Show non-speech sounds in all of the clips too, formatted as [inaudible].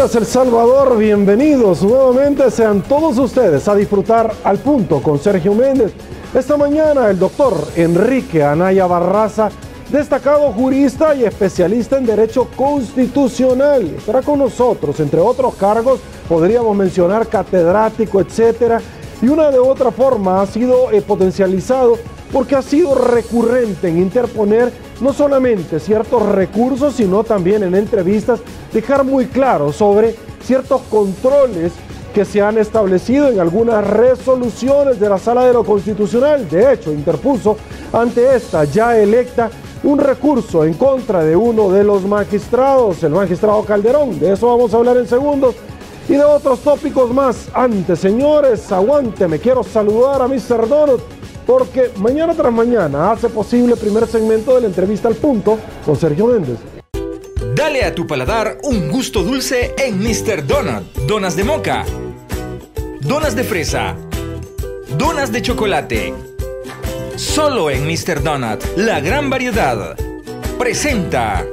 El Salvador. Bienvenidos nuevamente. Sean todos ustedes a disfrutar al punto con Sergio Méndez. Esta mañana, el doctor Enrique Anaya Barraza, destacado jurista y especialista en Derecho Constitucional, estará con nosotros. Entre otros cargos, podríamos mencionar catedrático, etcétera. Y una de otra forma ha sido eh, potencializado porque ha sido recurrente en interponer no solamente ciertos recursos, sino también en entrevistas dejar muy claro sobre ciertos controles que se han establecido en algunas resoluciones de la Sala de lo Constitucional. De hecho, interpuso ante esta ya electa un recurso en contra de uno de los magistrados, el magistrado Calderón. De eso vamos a hablar en segundos. Y de otros tópicos más. Antes, señores, aguante, me quiero saludar a Mr. Donut porque mañana tras mañana hace posible el primer segmento de la entrevista al punto con Sergio Méndez. Dale a tu paladar un gusto dulce en Mr. Donut. Donas de moca. Donas de fresa. Donas de chocolate. Solo en Mr. Donut. La gran variedad. Presenta.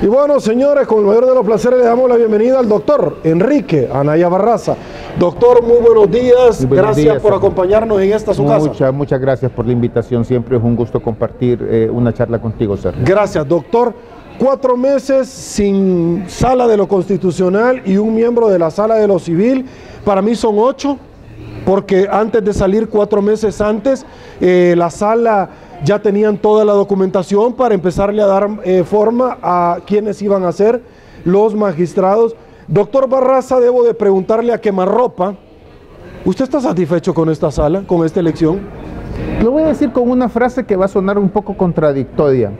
Y bueno, señores, con el mayor de los placeres le damos la bienvenida al doctor Enrique Anaya Barraza. Doctor, muy buenos días. Muy buenos gracias días, por acompañarnos en esta su casa. Muchas, muchas gracias por la invitación. Siempre es un gusto compartir eh, una charla contigo, Sergio. Gracias, doctor. Cuatro meses sin sala de lo constitucional y un miembro de la sala de lo civil. Para mí son ocho, porque antes de salir cuatro meses antes, eh, la sala ya tenían toda la documentación para empezarle a dar eh, forma a quienes iban a ser los magistrados. Doctor Barraza, debo de preguntarle a quemarropa, ¿usted está satisfecho con esta sala, con esta elección? Lo voy a decir con una frase que va a sonar un poco contradictoria.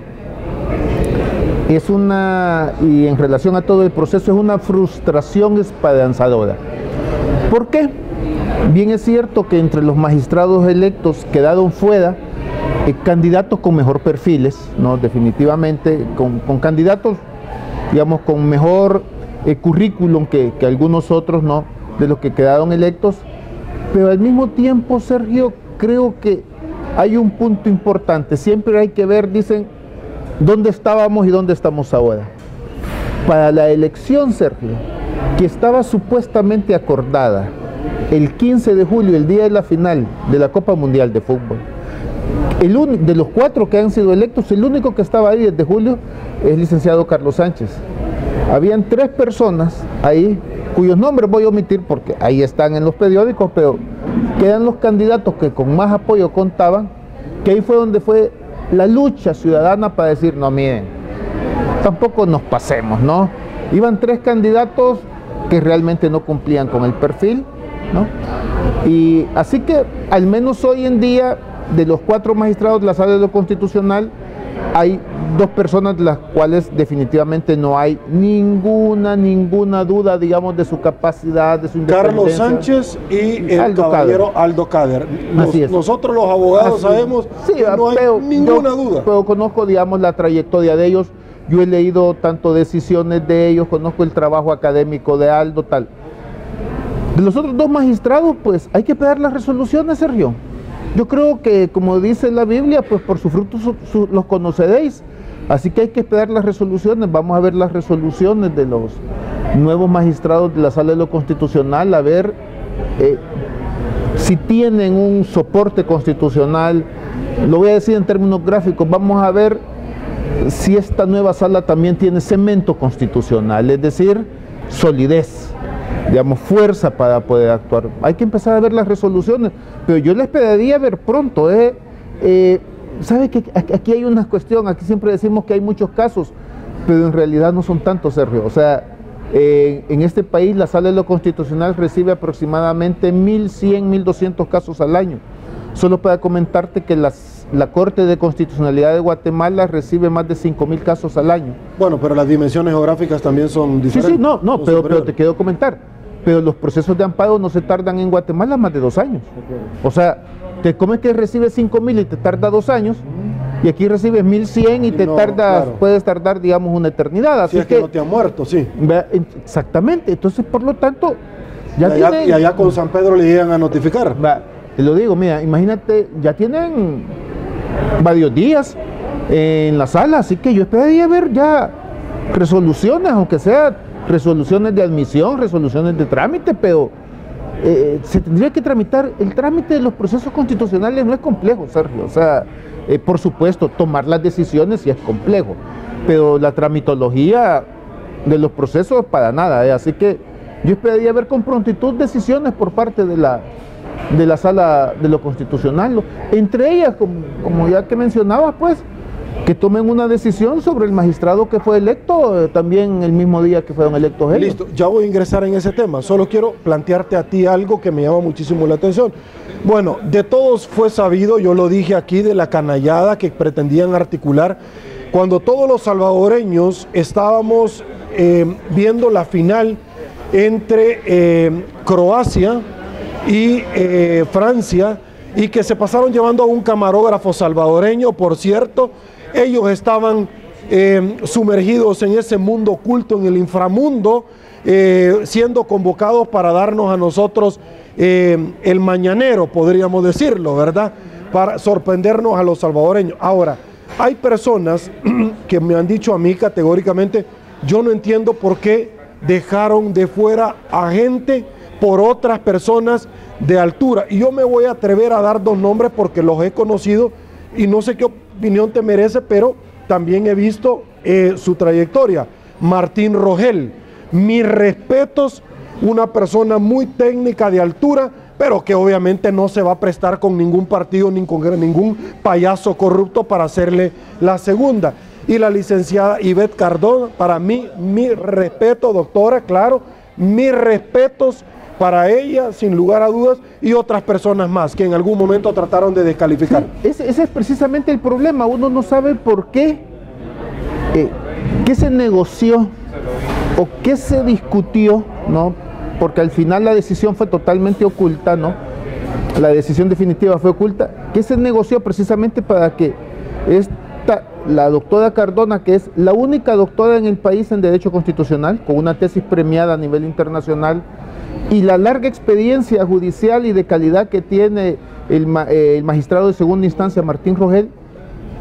Es una, y en relación a todo el proceso, es una frustración esperanzadora. ¿Por qué? Bien es cierto que entre los magistrados electos quedaron fuera eh, candidatos con mejor perfiles, ¿no? Definitivamente, con, candidatos, digamos, con mejor eh, currículum que, que algunos otros, ¿no? De los que quedaron electos. Pero al mismo tiempo, Sergio, creo que hay un punto importante. Siempre hay que ver, dicen, dónde estábamos y dónde estamos ahora. Para la elección, Sergio, que estaba supuestamente acordada el 15 de julio, el día de la final de la Copa Mundial de Fútbol, de los cuatro que han sido electos, el único que estaba ahí desde julio es el licenciado Carlos Sánchez. Habían tres personas ahí cuyos nombres voy a omitir porque ahí están en los periódicos, pero quedan los candidatos que con más apoyo contaban, que ahí fue donde fue la lucha ciudadana para decir, no, miren, tampoco nos pasemos, ¿no? Iban tres candidatos que realmente no cumplían con el perfil, ¿no? Y así que al menos hoy en día, de los cuatro magistrados de la sala de lo constitucional, hay dos personas de las cuales definitivamente no hay ninguna, ninguna duda, digamos, de su capacidad, de su Carlos independencia. Sánchez y el Aldo caballero Cader. Aldo Cader. Nos- Así es. nosotros los abogados Así- sabemos Sí, que no hay pero ninguna yo- duda. Pero conozco, digamos, la trayectoria de ellos. Yo he leído tanto decisiones de ellos, conozco el trabajo académico de Aldo, tal. De los otros dos magistrados, pues hay que pedir las resoluciones, Sergio. Yo creo que, como dice la Biblia, pues por sus frutos su- su- los conoceréis. Así que hay que esperar las resoluciones. Vamos a ver las resoluciones de los nuevos magistrados de la Sala de lo Constitucional, a ver eh, si tienen un soporte constitucional. Lo voy a decir en términos gráficos. Vamos a ver si esta nueva sala también tiene cemento constitucional, es decir, solidez, digamos, fuerza para poder actuar. Hay que empezar a ver las resoluciones, pero yo les pediría ver pronto. ¿eh? Eh, ¿Sabe que aquí hay una cuestión? Aquí siempre decimos que hay muchos casos, pero en realidad no son tantos, Sergio. O sea, eh, en este país la sala de lo constitucional recibe aproximadamente 1.100, 1.200 casos al año. Solo para comentarte que las, la Corte de Constitucionalidad de Guatemala recibe más de 5.000 casos al año. Bueno, pero las dimensiones geográficas también son Sí, diferentes. sí, no, no, son pero, pero te quiero comentar. Pero los procesos de amparo no se tardan en Guatemala más de dos años. O sea, te comes que recibes 5.000 y te tarda dos años, y aquí recibes 1.100 y Y te no, tardas, claro. puedes tardar, digamos, una eternidad. Así Si es que, no te han muerto, sí. Exactamente, entonces por lo tanto, Y ya allá, tienen, y allá con San Pedro le llegan a notificar. vea, te lo digo, mira, imagínate, ya tienen varios días en la sala, así que yo esperaría ver ya resoluciones, aunque sea resoluciones de admisión, resoluciones de trámite, pero eh, se tendría que tramitar, el trámite de los procesos constitucionales no es complejo, Sergio, o sea, eh, por supuesto, tomar las decisiones sí es complejo, pero la tramitología de los procesos para nada, ¿eh? así que yo esperaría ver con prontitud decisiones por parte de la, de la sala de lo constitucional, entre ellas, como, como ya que mencionaba, pues, que tomen una decisión sobre el magistrado que fue electo eh, también el mismo día que fueron electos ellos. Listo, ya voy a ingresar en ese tema. Solo quiero plantearte a ti algo que me llama muchísimo la atención. Bueno, de todos fue sabido, yo lo dije aquí, de la canallada que pretendían articular cuando todos los salvadoreños estábamos eh, viendo la final entre eh, Croacia y Francia y que se pasaron llevando a un camarógrafo salvadoreño, por cierto, ellos estaban eh, sumergidos en ese mundo oculto, en el inframundo, eh, siendo convocados para darnos a nosotros eh, el mañanero, podríamos decirlo, ¿verdad? Para sorprendernos a los salvadoreños. Ahora, hay personas [clears throat] que me han dicho a mí categóricamente, yo no entiendo por qué dejaron de fuera a gente por otras personas de altura. Y yo me voy a atrever a dar dos nombres porque los he conocido y no sé qué opinión te merece, pero también he visto eh, su trayectoria. Martín Rogel, mis respetos, una persona muy técnica de altura, pero que obviamente no se va a prestar con ningún partido ni con ningún payaso corrupto para hacerle la segunda. Y la licenciada Ivette Cardón, para mí, mi respeto, doctora, claro, mis respetos para ella, sin lugar a dudas, y otras personas más que en algún momento trataron de descalificar. ese, es precisamente el problema. Uno no sabe por qué, eh, qué se negoció o qué se discutió, ¿no? Porque al final la decisión fue totalmente oculta, ¿no? La decisión definitiva fue oculta. ¿Qué se negoció precisamente para que esta, la doctora Cardona, que es la única doctora en el país en Derecho Constitucional, con una tesis premiada a nivel internacional, y la larga experiencia judicial y de calidad que tiene eh, el, magistrado de segunda instancia Martín Rogel,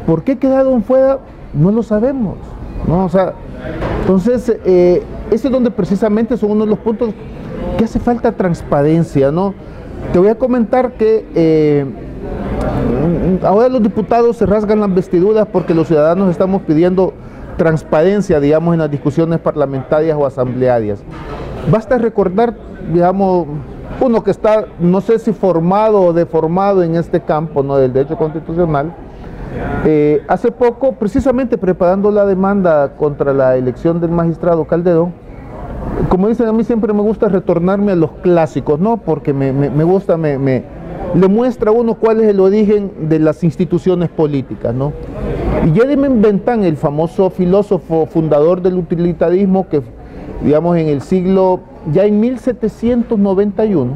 ¿por qué quedaron fuera? No lo sabemos. ¿no? O sea, entonces, eh, ese es donde precisamente son uno de los puntos que hace falta transparencia. ¿no? Te voy a comentar que eh, ahora los diputados se rasgan las vestiduras porque los ciudadanos estamos pidiendo transparencia, digamos, en las discusiones parlamentarias o asamblearias. Basta recordar digamos, uno que está, no sé si formado o deformado en este campo ¿no? del derecho constitucional, eh, hace poco, precisamente preparando la demanda contra la elección del magistrado Calderón, como dicen, a mí siempre me gusta retornarme a los clásicos, ¿no? Porque me, gusta, me, me, le muestra a uno cuál es el origen de las instituciones políticas, ¿no? Y Jeremy Bentham, el famoso filósofo fundador del utilitarismo que, digamos, en el siglo ya en 1791,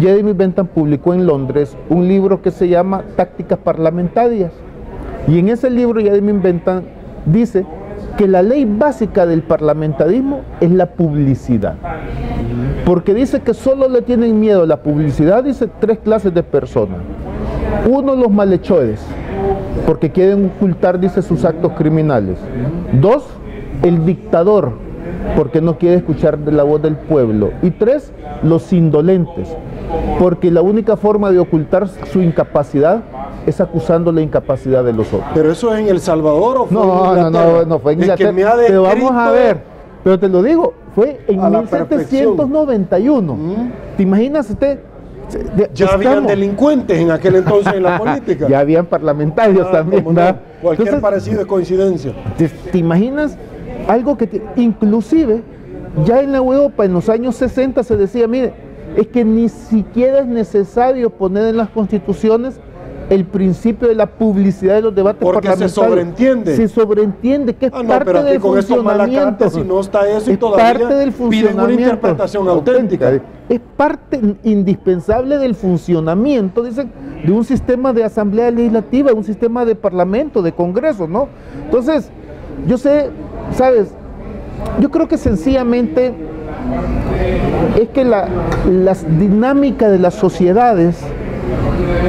Jeremy Bentham publicó en Londres un libro que se llama Tácticas Parlamentarias. Y en ese libro Jeremy Bentham dice que la ley básica del parlamentarismo es la publicidad. Porque dice que solo le tienen miedo a la publicidad, dice tres clases de personas. Uno, los malhechores, porque quieren ocultar, dice, sus actos criminales. Dos, el dictador, porque no quiere escuchar la voz del pueblo. Y tres, los indolentes, porque la única forma de ocultar su incapacidad es acusando la incapacidad de los otros. ¿Pero eso es en El Salvador o fue no, en No, no, no, fue en Inglaterra. Pero vamos a ver, pero te lo digo, fue en 1791. ¿Te imaginas usted? ya habían delincuentes en aquel entonces en la [laughs] política. ya habían parlamentarios ah, también. Cualquier parecido es coincidencia. ¿Te imaginas algo que inclusive ya en la Europa en los años 60 se decía, mire, es que ni siquiera es necesario poner en las constituciones el principio de la publicidad de los debates Porque se sobreentiende. Se sobreentiende que es ah, parte del funcionamiento. si no está eso y es parte del funcionamiento. una interpretación auténtica. Es parte indispensable del funcionamiento, dicen, de un sistema de asamblea legislativa, un sistema de parlamento, de congreso, ¿no? Entonces, yo sé ¿Sabes? Yo creo que sencillamente es que la, las dinámicas de las sociedades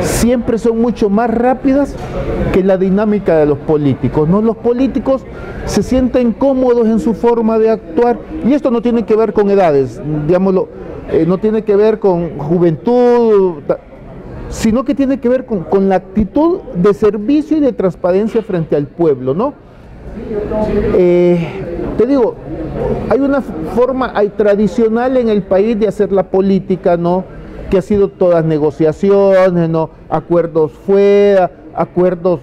siempre son mucho más rápidas que la dinámica de los políticos. ¿no? Los políticos se sienten cómodos en su forma de actuar y esto no tiene que ver con edades, digámoslo, eh, no tiene que ver con juventud, sino que tiene que ver con, la actitud de servicio y de transparencia frente al pueblo, ¿no? Eh, te digo, hay una forma hay tradicional en el país de hacer la política, ¿no? Que ha sido todas negociaciones, ¿no? Acuerdos fuera, acuerdos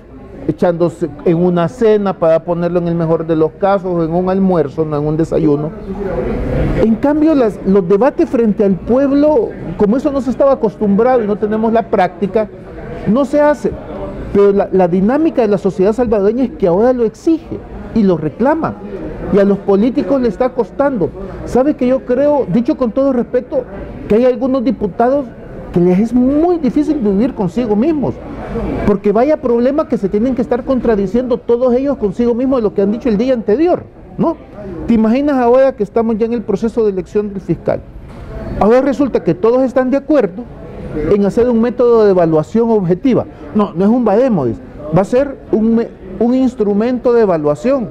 echándose en una cena para ponerlo en el mejor de los casos, en un almuerzo, no en un desayuno. En cambio, las, los debates frente al pueblo, como eso no se estaba acostumbrado y no tenemos la práctica, no se hace. Pero la, dinámica de la sociedad salvadoreña es que ahora lo exige y lo reclama. Y a los políticos le está costando. ¿Sabe que yo creo, dicho con todo respeto, que hay algunos diputados que les es muy difícil vivir consigo mismos? Porque vaya problema que se tienen que estar contradiciendo todos ellos consigo mismos de lo que han dicho el día anterior, ¿no? ¿Te imaginas ahora que estamos ya en el proceso de elección del fiscal? Ahora resulta que todos están de acuerdo en hacer un método de evaluación objetiva. No, no es un Bademodis, va a ser un, un instrumento de evaluación.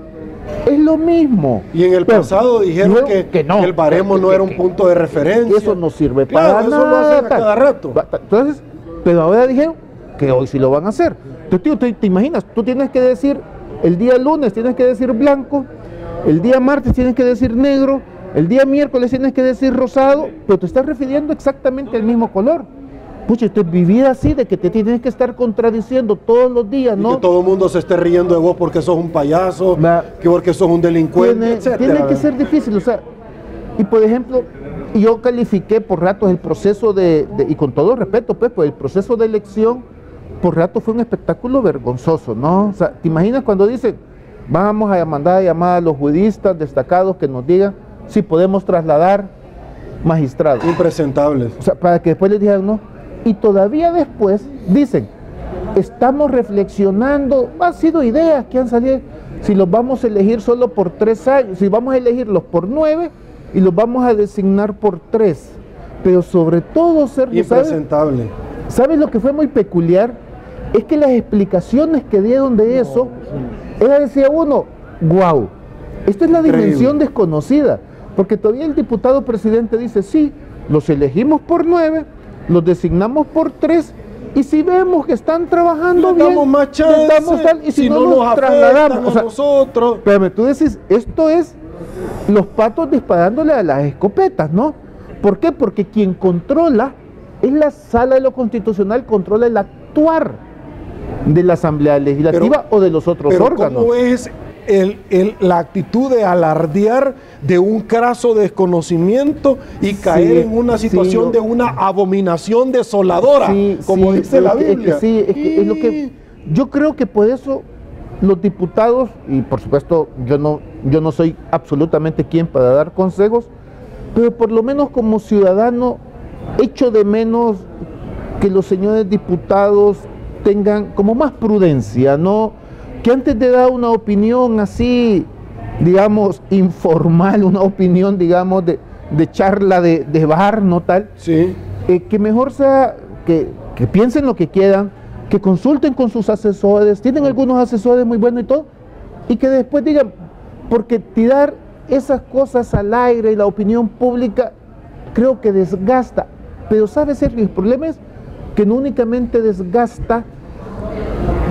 Es lo mismo. Y en el pasado dijeron que, no, el baremo no era un punto de referencia. Eso no sirve para eso nada. Lo hacen a cada rato. Entonces, pero ahora dijeron que hoy sí lo van a hacer. Tú, tío, te, imaginas, tú tienes que decir, el día lunes tienes que decir blanco, el día martes tienes que decir negro, el día miércoles tienes que decir rosado, pero te estás refiriendo exactamente al mismo color. Pucha, esto es vivir así, de que te tienes que estar contradiciendo todos los días, ¿no? que todo el mundo se esté riendo de vos porque sos un payaso, que porque sos un delincuente, tiene, Tiene que ser difícil, o sea, y por ejemplo, yo califiqué por ratos el proceso de, y con todo respeto, pues, pues el proceso de elección por rato fue un espectáculo vergonzoso, ¿no? O sea, ¿te imaginas cuando dicen, vamos a mandar a llamar a los judistas destacados que nos digan si podemos trasladar magistrados? Impresentables. O sea, para que después les digan, no. Y todavía después dicen, estamos reflexionando, ha sido ideas que han salido, si los vamos a elegir solo por tres años, si vamos a elegirlos por nueve y los vamos a designar por tres. Pero sobre todo, Sergio, Impresentable. ¿sabes, ¿sabes lo que fue muy peculiar? es que las explicaciones que dieron de eso, era decía uno, wow, esto es la dimensión desconocida, porque todavía el diputado presidente dice, sí, los elegimos por nueve, los designamos por tres, y si vemos que están trabajando bien, damos más chance, y si, no, nos trasladamos, a nosotros. Pero tú decís, esto es los patos disparándole a las escopetas, ¿no? ¿Por qué? Porque quien controla es la sala de lo constitucional, controla el actuar de la Asamblea Legislativa o de los otros órganos. ¿Cómo es el, la actitud de alardear de un craso desconocimiento y caer en una situación de una abominación desoladora, como dice la Biblia? sí, es, lo que yo creo que por eso los diputados, y por supuesto yo no, yo no soy absolutamente quien para dar consejos, pero por lo menos como ciudadano echo de menos que los señores diputados tengan como más prudencia, ¿no? Que antes de dar una opinión así, digamos, informal, una opinión, digamos, de, charla de, bar, ¿no tal? Sí. Eh, que mejor sea que, que piensen lo que quieran, que consulten con sus asesores, tienen algunos asesores muy buenos y todo, y que después digan, porque tirar esas cosas al aire y la opinión pública creo que desgasta. Pero ¿sabe Sergio? El problema es que no únicamente desgasta,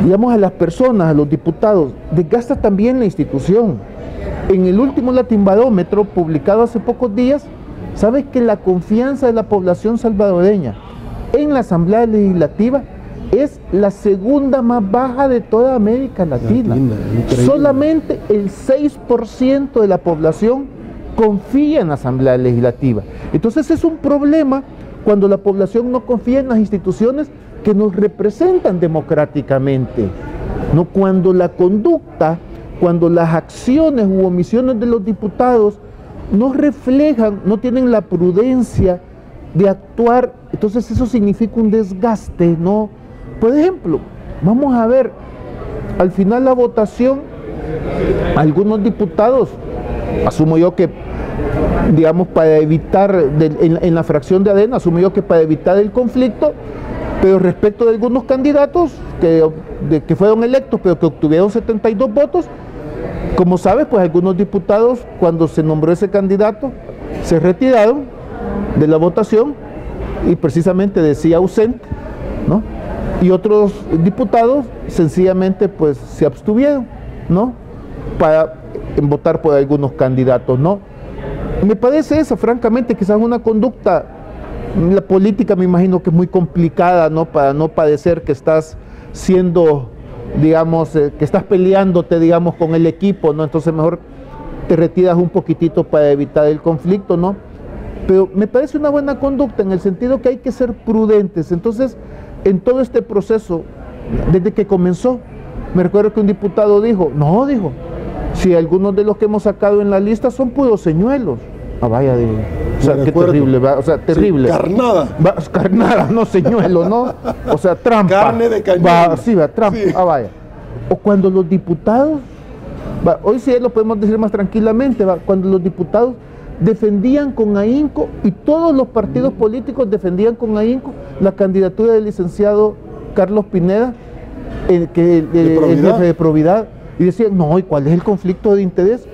digamos, a las personas, a los diputados, desgasta también la institución. En el último latimbarómetro publicado hace pocos días, ¿sabes que la confianza de la población salvadoreña en la Asamblea Legislativa es la segunda más baja de toda América Latina. Solamente el 6% de la población confía en la Asamblea Legislativa. Entonces es un problema cuando la población no confía en las instituciones que nos representan democráticamente. No cuando la conducta, cuando las acciones u omisiones de los diputados no reflejan, no tienen la prudencia de actuar, entonces eso significa un desgaste, ¿no? Por ejemplo, vamos a ver, al final la votación, algunos diputados, asumo yo que digamos, para evitar, en, la fracción de ADENA, asumió que para evitar el conflicto, Pero respecto de algunos candidatos que, que fueron electos, pero que obtuvieron 72 votos, como sabes, pues algunos diputados, cuando se nombró ese candidato, se retiraron de la votación y precisamente decía ausente, ¿no? Y otros diputados sencillamente pues se abstuvieron, ¿no? Para votar por algunos candidatos, ¿no? Me parece esa, francamente, quizás una conducta, la política me imagino que es muy complicada, ¿no? Para no padecer que estás siendo, digamos, eh, que estás peleándote, digamos, con el equipo, ¿no? Entonces mejor te retiras un poquitito para evitar el conflicto, ¿no? Pero me parece una buena conducta en el sentido que hay que ser prudentes. Entonces, en todo este proceso, desde que comenzó, me recuerdo que un diputado dijo, no, dijo, si algunos de los que hemos sacado en la lista son puros señuelos. Ah, vaya, digo. O sea, qué terrible, o sea, terrible. carnada. carnada, no señuelo, ¿no? O sea, trampa. Carne de cañón. Va, sí, va, trampa. Ah, vaya. O cuando los diputados, hoy sí lo podemos decir más tranquilamente, va, cuando los diputados defendían con ahínco y todos los partidos políticos defendían con ahínco la candidatura del licenciado Carlos Pineda, el, que, el, jefe de Providad, y decían, no, ¿y cuál es el conflicto de interés?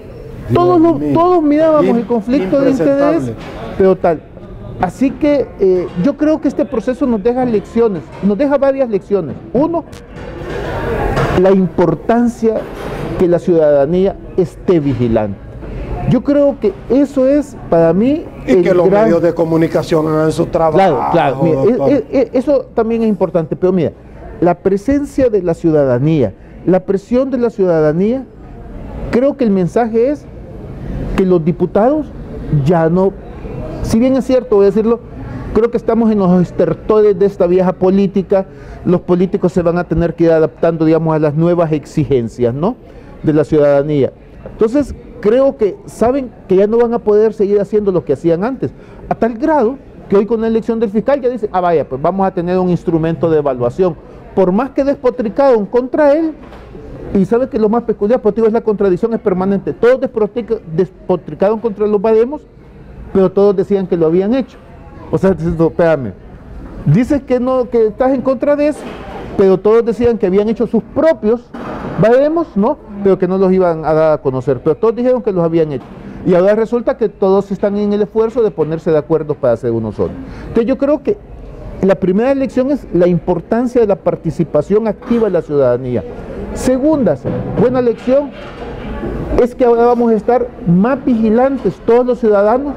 Todos, todos mirábamos el conflicto de interés, pero tal. Así que eh, yo creo que este proceso nos deja lecciones, nos deja varias lecciones. Uno, la importancia que la ciudadanía esté vigilante. Yo creo que eso es para mí. Y que los medios de comunicación hagan su trabajo. Claro, claro. E, e, e, eso también es importante. Pero mira, la presencia de la ciudadanía, la presión de la ciudadanía, creo que el mensaje es que los diputados ya no. Si bien es cierto, voy a decirlo, creo que estamos en los estertores de esta vieja política. Los políticos se van a tener que ir adaptando, digamos, a las nuevas exigencias, ¿no? De la ciudadanía. Entonces, creo que saben que ya no van a poder seguir haciendo lo que hacían antes, a tal grado que hoy con la elección del fiscal ya dicen, ah vaya, pues vamos a tener un instrumento de evaluación. Por más que despotricaron contra él, y sabe que lo más peculiar, porque es la contradicción es permanente, todos despotricaron contra los Bademos, pero todos decían que lo habían hecho. O sea, espérame, dices que no, que estás en contra de eso, pero todos decían que habían hecho sus propios Bademos, ¿no? pero que no los iban a dar a conocer. Pero todos dijeron que los habían hecho. Y ahora resulta que todos están en el esfuerzo de ponerse de acuerdo para hacer uno solo. Entonces yo creo que la primera lección es la importancia de la participación activa de la ciudadanía. Segunda, buena lección, es que ahora vamos a estar más vigilantes todos los ciudadanos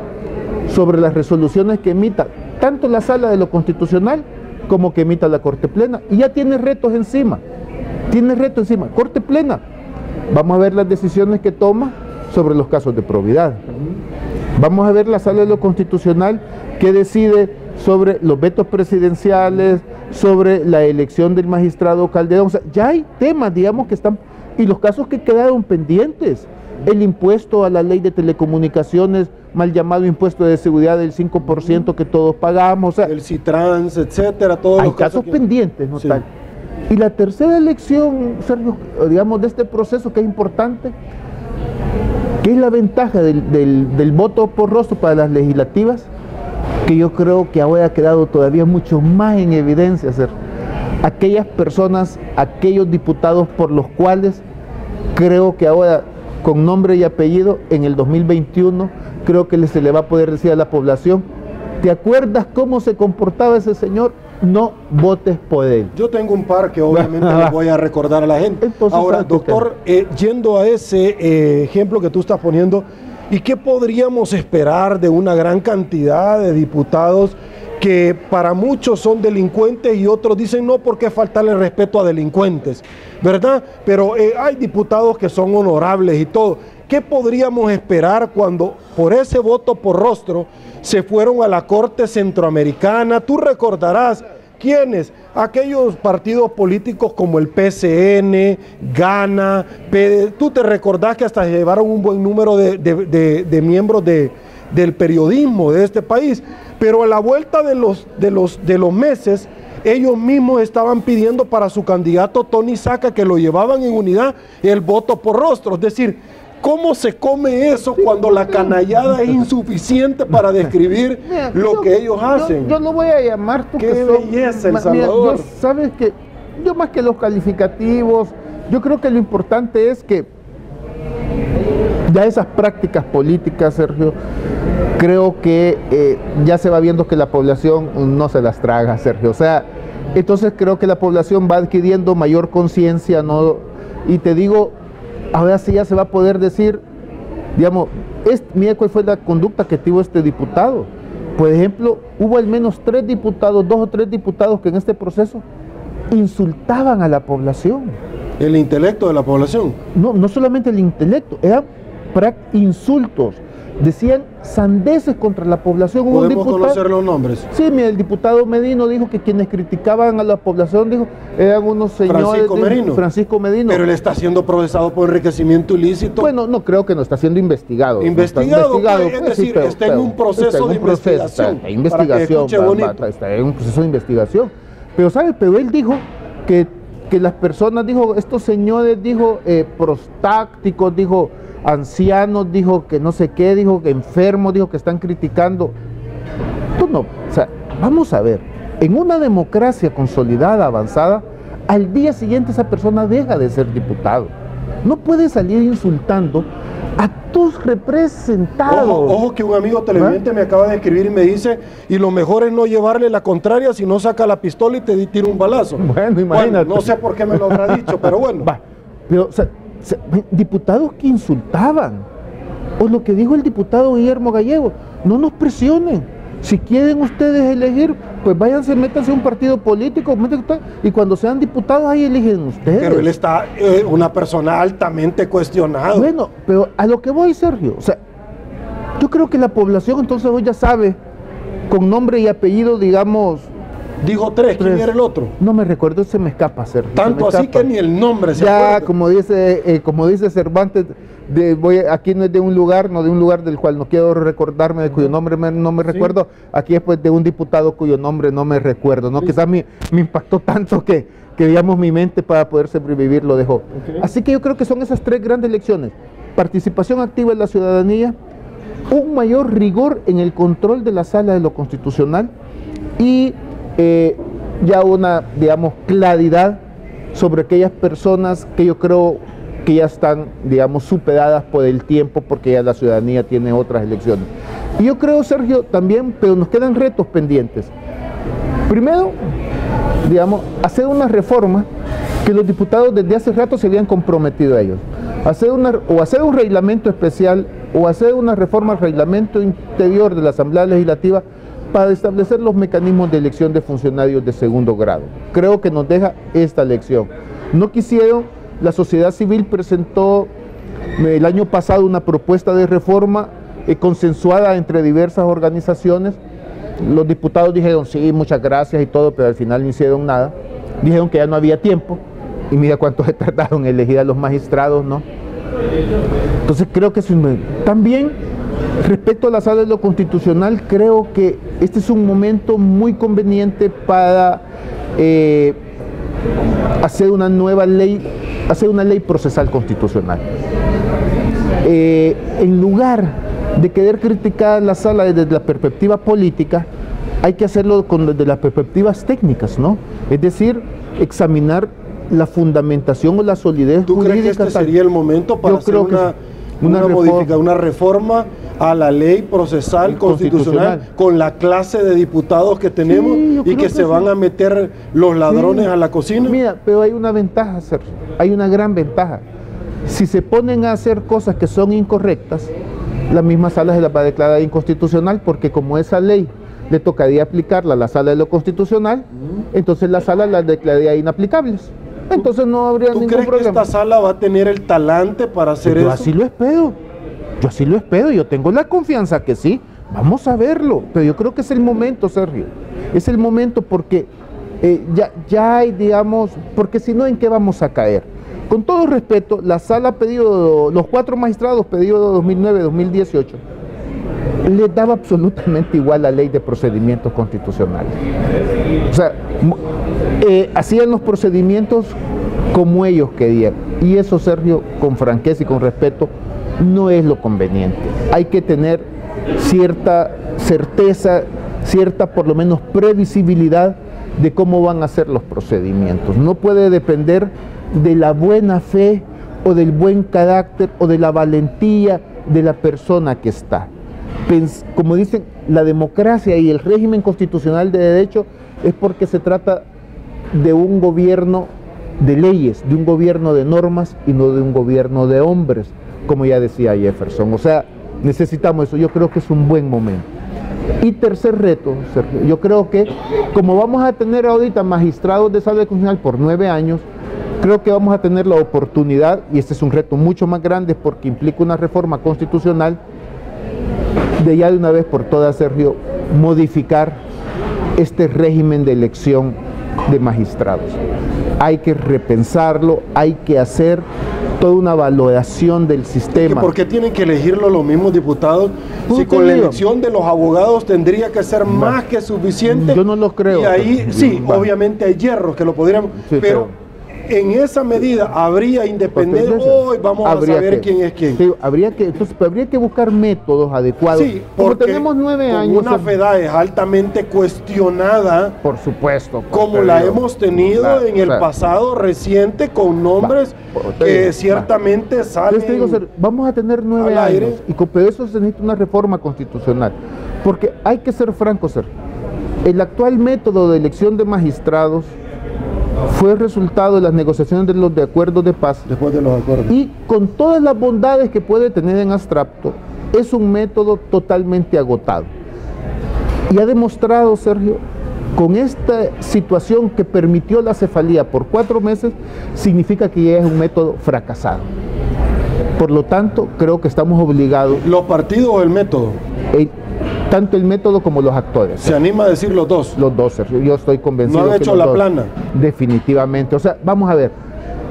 sobre las resoluciones que emita tanto la sala de lo constitucional como que emita la Corte Plena. Y ya tiene retos encima, tiene retos encima. Corte Plena, Vamos a ver las decisiones que toma sobre los casos de probidad. Vamos a ver la sala de lo constitucional que decide sobre los vetos presidenciales, sobre la elección del magistrado Calderón. O sea, ya hay temas, digamos, que están... Y los casos que quedaron pendientes. El impuesto a la ley de telecomunicaciones, mal llamado impuesto de seguridad del 5% que todos pagamos. el CITRANS, etcétera, todos hay casos, pendientes, ¿no tal? Y la tercera elección, Sergio, digamos, de este proceso que es importante, que es la ventaja del, voto por rostro para las legislativas, que yo creo que ahora ha quedado todavía mucho más en evidencia, ser aquellas personas, aquellos diputados por los cuales creo que ahora con nombre y apellido en el 2021 creo que se le va a poder decir a la población, ¿te acuerdas cómo se comportaba ese señor? no votes por él. Yo tengo un par que obviamente le voy a recordar a la gente. [laughs] Ahora, doctor, eh, yendo a ese eh, ejemplo que tú estás poniendo, ¿y qué podríamos esperar de una gran cantidad de diputados que para muchos son delincuentes y otros dicen no porque faltarle respeto a delincuentes, ¿verdad? Pero eh, hay diputados que son honorables y todo. ¿Qué podríamos esperar cuando por ese voto por rostro se fueron a la Corte Centroamericana? Tú recordarás quiénes, aquellos partidos políticos como el PCN, Gana, tú te recordás que hasta llevaron un buen número de, miembros del periodismo de este país, pero a la vuelta de los, de los, meses, ellos mismos estaban pidiendo para su candidato Tony Saca, que lo llevaban en unidad, el voto por rostro. Es decir, ¿Cómo se come eso cuando la canallada es insuficiente para describir [laughs] Mira, lo yo- que ellos yo- hacen? Yo, lo voy a llamar tú Qué son- belleza, El mira, Salvador. yo- sabes que yo más que los calificativos, yo creo que lo importante es que ya esas prácticas políticas, Sergio, creo que eh, ya se va viendo que la población no se las traga, Sergio. O sea, entonces creo que la población va adquiriendo mayor conciencia, ¿no? Y te digo, ahora sí ya se va a poder decir, digamos, es, mira cuál fue la conducta que tuvo este diputado. Por ejemplo, hubo al menos tres diputados, dos o tres diputados que en este proceso insultaban a la población. El intelecto de la población. No, no solamente el intelecto, eran insultos. Decían sandeces contra la población. Podemos diputado- conocer los nombres. Sí, el diputado Medino dijo que quienes criticaban a la población, dijo, eran unos señores... Francisco dijo, Merino. Francisco Medino. Pero él está siendo procesado por enriquecimiento ilícito. Bueno, no creo que no está siendo investigado. no está Investigado, pues, es decir, está en un proceso de investigación, Está, en investigación, está en un proceso de investigación. Pero, ¿sabes? Pero él dijo que, que las personas, dijo, estos señores, dijo, eh, prostácticos, dijo, ancianos, dijo que no sé qué, dijo que enfermos, dijo que están criticando. Tú no, o sea, vamos a ver, en una democracia consolidada, avanzada, al día siguiente esa persona deja de ser diputado. No puede salir insultando a tus representados. Ojo, ojo que un amigo televidente me acaba de escribir y me dice, y lo mejor es no llevarle la contraria si no saca la pistola y te tira un balazo. Bueno, imagínate. no sé por qué me lo habrá dicho, pero bueno. [laughs] Va, pero o sea, se- diputados que insultaban, o lo que dijo el diputado Guillermo Gallego, no nos presionen. Si quieren ustedes elegir, pues váyanse, métanse a un partido político, y cuando sean diputados ahí eligen ustedes. Pero él está eh, una persona altamente cuestionada. Bueno, pero a lo que voy, Sergio, o sea, yo creo que la población entonces hoy ya sabe, con nombre y apellido, digamos, Dijo tres, ¿quién era el otro? no me recuerdo, se me escapa, Sergio. se Tanto así escapa. que ni el nombre se ya acuerda. como dice eh, como dice Cervantes de, voy aquí no es de un lugar no de un lugar del cual no quiero recordarme de cuyo nombre me- no me recuerdo aquí es pues de un diputado cuyo nombre no me recuerdo no quizás me, me impactó tanto que que digamos mi mente para poder sobrevivir lo dejó así que yo creo que son esas tres grandes lecciones participación activa en la ciudadanía un mayor rigor en el control de la sala de lo constitucional y eh, ya una, digamos, claridad sobre aquellas personas que yo creo que ya están, digamos, superadas por el tiempo porque ya la ciudadanía tiene otras elecciones. Y yo creo, Sergio, también, pero nos quedan retos pendientes. Primero, digamos, hacer una reforma que los diputados desde hace rato se habían comprometido a ellos. Hacer una, o hacer un reglamento especial o hacer una reforma al reglamento interior de la Asamblea Legislativa para establecer los mecanismos de elección de funcionarios de segundo grado. Creo que nos deja esta elección. No quisieron, la sociedad civil presentó eh, el año pasado una propuesta de reforma eh, consensuada entre diversas organizaciones. Los diputados dijeron, sí, muchas gracias y todo, pero al final no hicieron nada. Dijeron que ya no había tiempo y mira cuánto se [laughs] tardaron en elegir a los magistrados, ¿no? Entonces creo que. También respecto a la sala de lo constitucional, creo que este es un momento muy conveniente para eh, hacer una nueva ley, hacer una ley procesal constitucional. Eh, en lugar de querer criticar la sala desde la perspectiva política, hay que hacerlo con, desde las perspectivas técnicas, ¿no? Es decir, examinar la fundamentación o la solidez ¿Tú crees que jurídica. este sería el momento para hacer que una. Una una, reforma. modifica- una reforma a la ley procesal constitucional, Constitucional. con la clase de diputados que tenemos Sí, y que, que se sí. van a meter los ladrones Sí. a la cocina? Mira, pero hay una ventaja, Sergio. Hay una gran ventaja. Si se ponen a hacer cosas que son incorrectas, la misma sala se las va a declarar inconstitucional porque como esa ley le tocaría aplicarla a la sala de lo constitucional, entonces la sala las declararía inaplicables. Entonces no habría ¿Tú ningún crees que problema. esta sala va a tener el talante para hacer Yo eso? así lo espero. Yo así lo espero. Yo tengo la confianza que sí. Vamos a verlo. Pero yo creo que es el momento, Sergio. Es el momento porque eh, ya, ya hay, digamos, porque si no, ¿en qué vamos a caer? Con todo respeto, la sala ha pedido, los cuatro magistrados pedido 2009-2018, les daba absolutamente igual la ley de procedimientos constitucionales. O sea, eh, hacían los procedimientos como ellos querían. Y eso, Sergio, con franqueza y con respeto, no es lo conveniente. Hay que tener cierta certeza, cierta por lo menos previsibilidad de cómo van a ser los procedimientos. No puede depender de la buena fe o del buen carácter o de la valentía de la persona que está. Como dicen, la democracia y el régimen constitucional de derecho es porque se trata de un gobierno de leyes, de un gobierno de normas y no de un gobierno de hombres, como ya decía Jefferson. O sea, necesitamos eso. Yo creo que es un buen momento. Y tercer reto, yo creo que como vamos a tener ahorita magistrados de salud constitucional por nueve años, creo que vamos a tener la oportunidad, y este es un reto mucho más grande porque implica una reforma constitucional, de ya de una vez por todas, Sergio, modificar este régimen de elección de magistrados. Hay que repensarlo, hay que hacer toda una valoración del sistema. ¿Por qué tienen que elegirlo los mismos diputados? Si con la elección de los abogados tendría que ser más que suficiente. Yo no lo creo. Y ahí, sí, obviamente hay hierros que lo podríamos, pero en esa medida habría independencia. Hoy vamos a saber quién es quién. habría que, entonces, habría que buscar métodos adecuados. Sí, porque tenemos nueve años. Una FEDA es altamente cuestionada. Por supuesto. Como la hemos tenido en el pasado reciente con nombres que ciertamente salen. digo, vamos a tener nueve años y con eso se necesita una reforma constitucional. Porque hay que ser francos, ser. El actual método de elección de magistrados fue el resultado de las negociaciones de los de acuerdos de paz. Después de los acuerdos. Y con todas las bondades que puede tener en abstracto, es un método totalmente agotado. Y ha demostrado, Sergio, con esta situación que permitió la cefalía por cuatro meses, significa que ya es un método fracasado. Por lo tanto, creo que estamos obligados. ¿Los partidos o el método? Tanto el método como los actores. ¿Se anima a decir los dos? Los dos, yo estoy convencido. No han hecho la plana. Definitivamente. O sea, vamos a ver.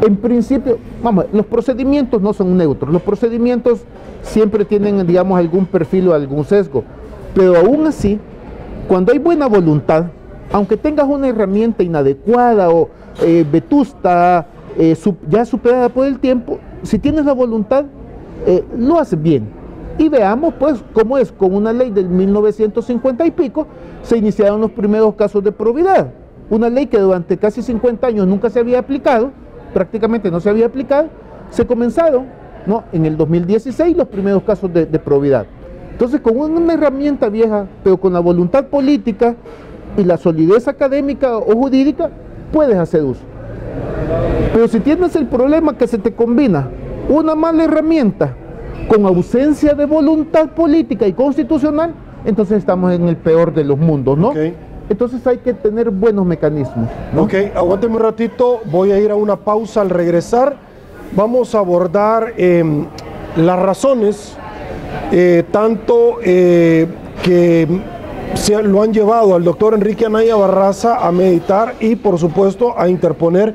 En principio, vamos, los procedimientos no son neutros. Los procedimientos siempre tienen, digamos, algún perfil o algún sesgo. Pero aún así, cuando hay buena voluntad, aunque tengas una herramienta inadecuada o eh, vetusta, eh, ya superada por el tiempo, si tienes la voluntad, eh, lo haces bien y veamos pues cómo es, con una ley del 1950 y pico se iniciaron los primeros casos de probidad. Una ley que durante casi 50 años nunca se había aplicado, prácticamente no se había aplicado, se comenzaron ¿no? en el 2016 los primeros casos de, de probidad. Entonces con una herramienta vieja, pero con la voluntad política y la solidez académica o jurídica, puedes hacer uso. Pero si tienes el problema que se te combina una mala herramienta con ausencia de voluntad política y constitucional, entonces estamos en el peor de los mundos, ¿no? Entonces hay que tener buenos mecanismos. Ok, aguánteme un ratito, voy a ir a una pausa al regresar. Vamos a abordar em, las razones, eh, tanto eh, que se lo han llevado al doctor Enrique Anaya Barraza a meditar y por supuesto a interponer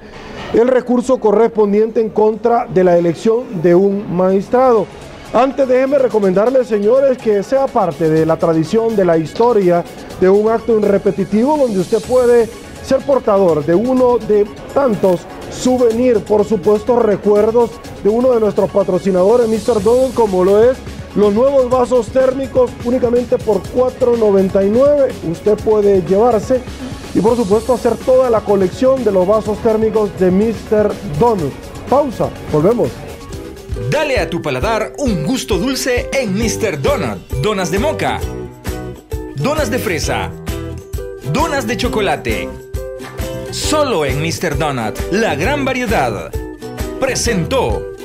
el recurso correspondiente en contra de la elección de un magistrado. Antes déjenme recomendarles, señores, que sea parte de la tradición, de la historia, de un acto repetitivo donde usted puede ser portador de uno de tantos souvenirs, por supuesto, recuerdos de uno de nuestros patrocinadores, Mr. Donald, como lo es los nuevos vasos térmicos únicamente por $4.99. Usted puede llevarse y por supuesto hacer toda la colección de los vasos térmicos de Mr. Donald. Pausa, volvemos. Dale a tu paladar un gusto dulce en Mr. Donut. Donas de moca. Donas de fresa. Donas de chocolate. Solo en Mr. Donut. La gran variedad. Presentó.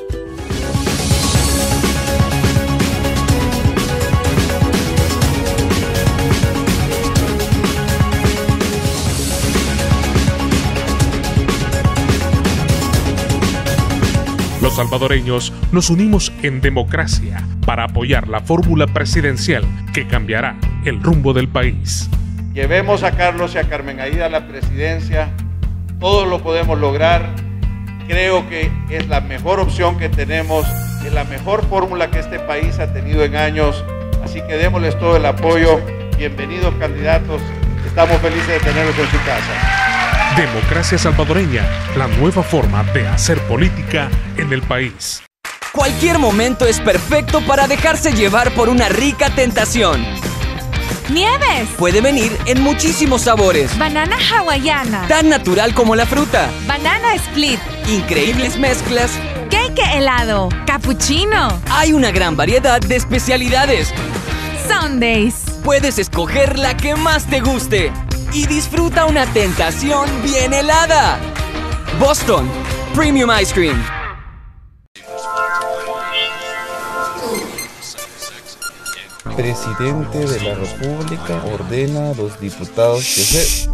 Salvadoreños nos unimos en democracia para apoyar la fórmula presidencial que cambiará el rumbo del país. Llevemos a Carlos y a Carmen Aida a la presidencia, todos lo podemos lograr. Creo que es la mejor opción que tenemos, es la mejor fórmula que este país ha tenido en años, así que démosles todo el apoyo. Bienvenidos candidatos, estamos felices de tenerlos en su casa. Democracia salvadoreña, la nueva forma de hacer política en el país. Cualquier momento es perfecto para dejarse llevar por una rica tentación. Nieves. Puede venir en muchísimos sabores. Banana hawaiana. Tan natural como la fruta. Banana split. Increíbles mezclas. Cake helado. Cappuccino. Hay una gran variedad de especialidades. Sundays. Puedes escoger la que más te guste y disfruta una tentación bien helada. Boston Premium Ice Cream. Presidente de la República ordena a los diputados que se...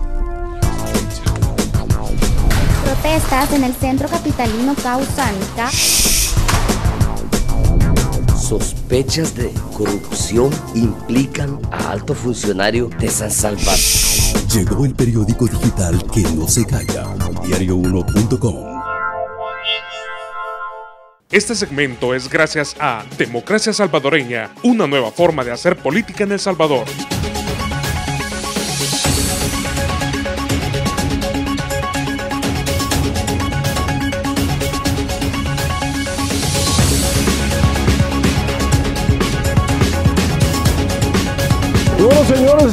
Protestas en el centro capitalino causan Sospechas de corrupción implican a alto funcionario de San Salvador. Llegó el periódico digital que no se calla, diario1.com. Este segmento es gracias a Democracia Salvadoreña, una nueva forma de hacer política en El Salvador.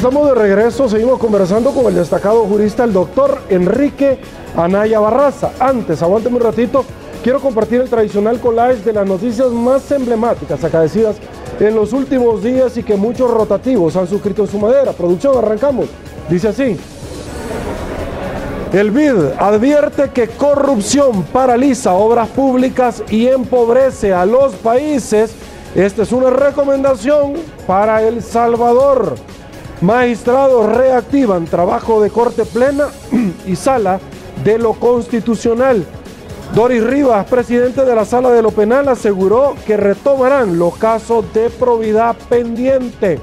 Estamos de regreso. Seguimos conversando con el destacado jurista, el doctor Enrique Anaya Barraza. Antes, aguánteme un ratito. Quiero compartir el tradicional collage de las noticias más emblemáticas acaecidas en los últimos días y que muchos rotativos han suscrito en su madera. Producción, arrancamos. Dice así. El BID advierte que corrupción paraliza obras públicas y empobrece a los países. Esta es una recomendación para El Salvador. Magistrados reactivan trabajo de corte plena [clears throat] y sala de lo constitucional. Doris Rivas, presidente de la Sala de lo Penal, aseguró que retomarán los casos de probidad pendiente.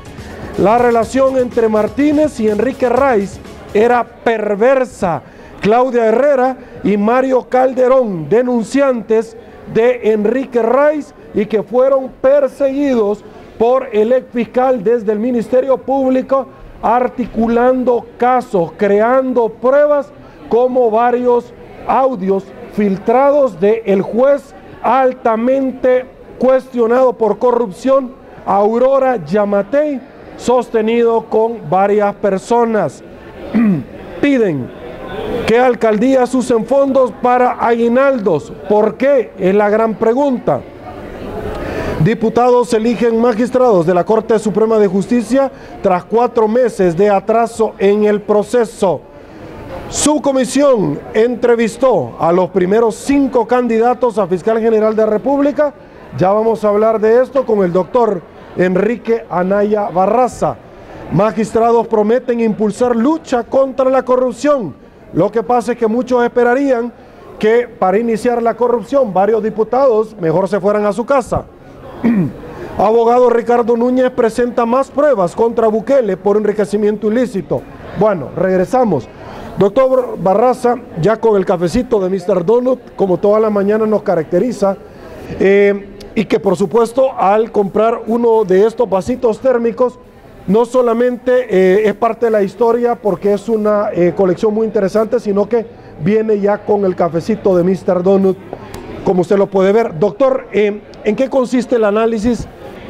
La relación entre Martínez y Enrique Raiz era perversa. Claudia Herrera y Mario Calderón, denunciantes de Enrique Raiz y que fueron perseguidos por el ex fiscal desde el Ministerio Público, articulando casos, creando pruebas como varios audios filtrados del el juez altamente cuestionado por corrupción, Aurora Yamatei, sostenido con varias personas. [clears throat] Piden que alcaldías usen fondos para aguinaldos. ¿Por qué? Es la gran pregunta. Diputados eligen magistrados de la Corte Suprema de Justicia tras cuatro meses de atraso en el proceso. Su comisión entrevistó a los primeros cinco candidatos a fiscal general de la República. Ya vamos a hablar de esto con el doctor Enrique Anaya Barraza. Magistrados prometen impulsar lucha contra la corrupción. Lo que pasa es que muchos esperarían que para iniciar la corrupción varios diputados mejor se fueran a su casa. [clears throat] Abogado Ricardo Núñez presenta más pruebas contra Bukele por enriquecimiento ilícito. Bueno, regresamos. Doctor Barraza, ya con el cafecito de Mr. Donut, como toda la mañana nos caracteriza, eh, y que por supuesto al comprar uno de estos vasitos térmicos, no solamente eh, es parte de la historia porque es una eh, colección muy interesante, sino que viene ya con el cafecito de Mr. Donut, como usted lo puede ver. Doctor, eh, ¿en qué consiste el análisis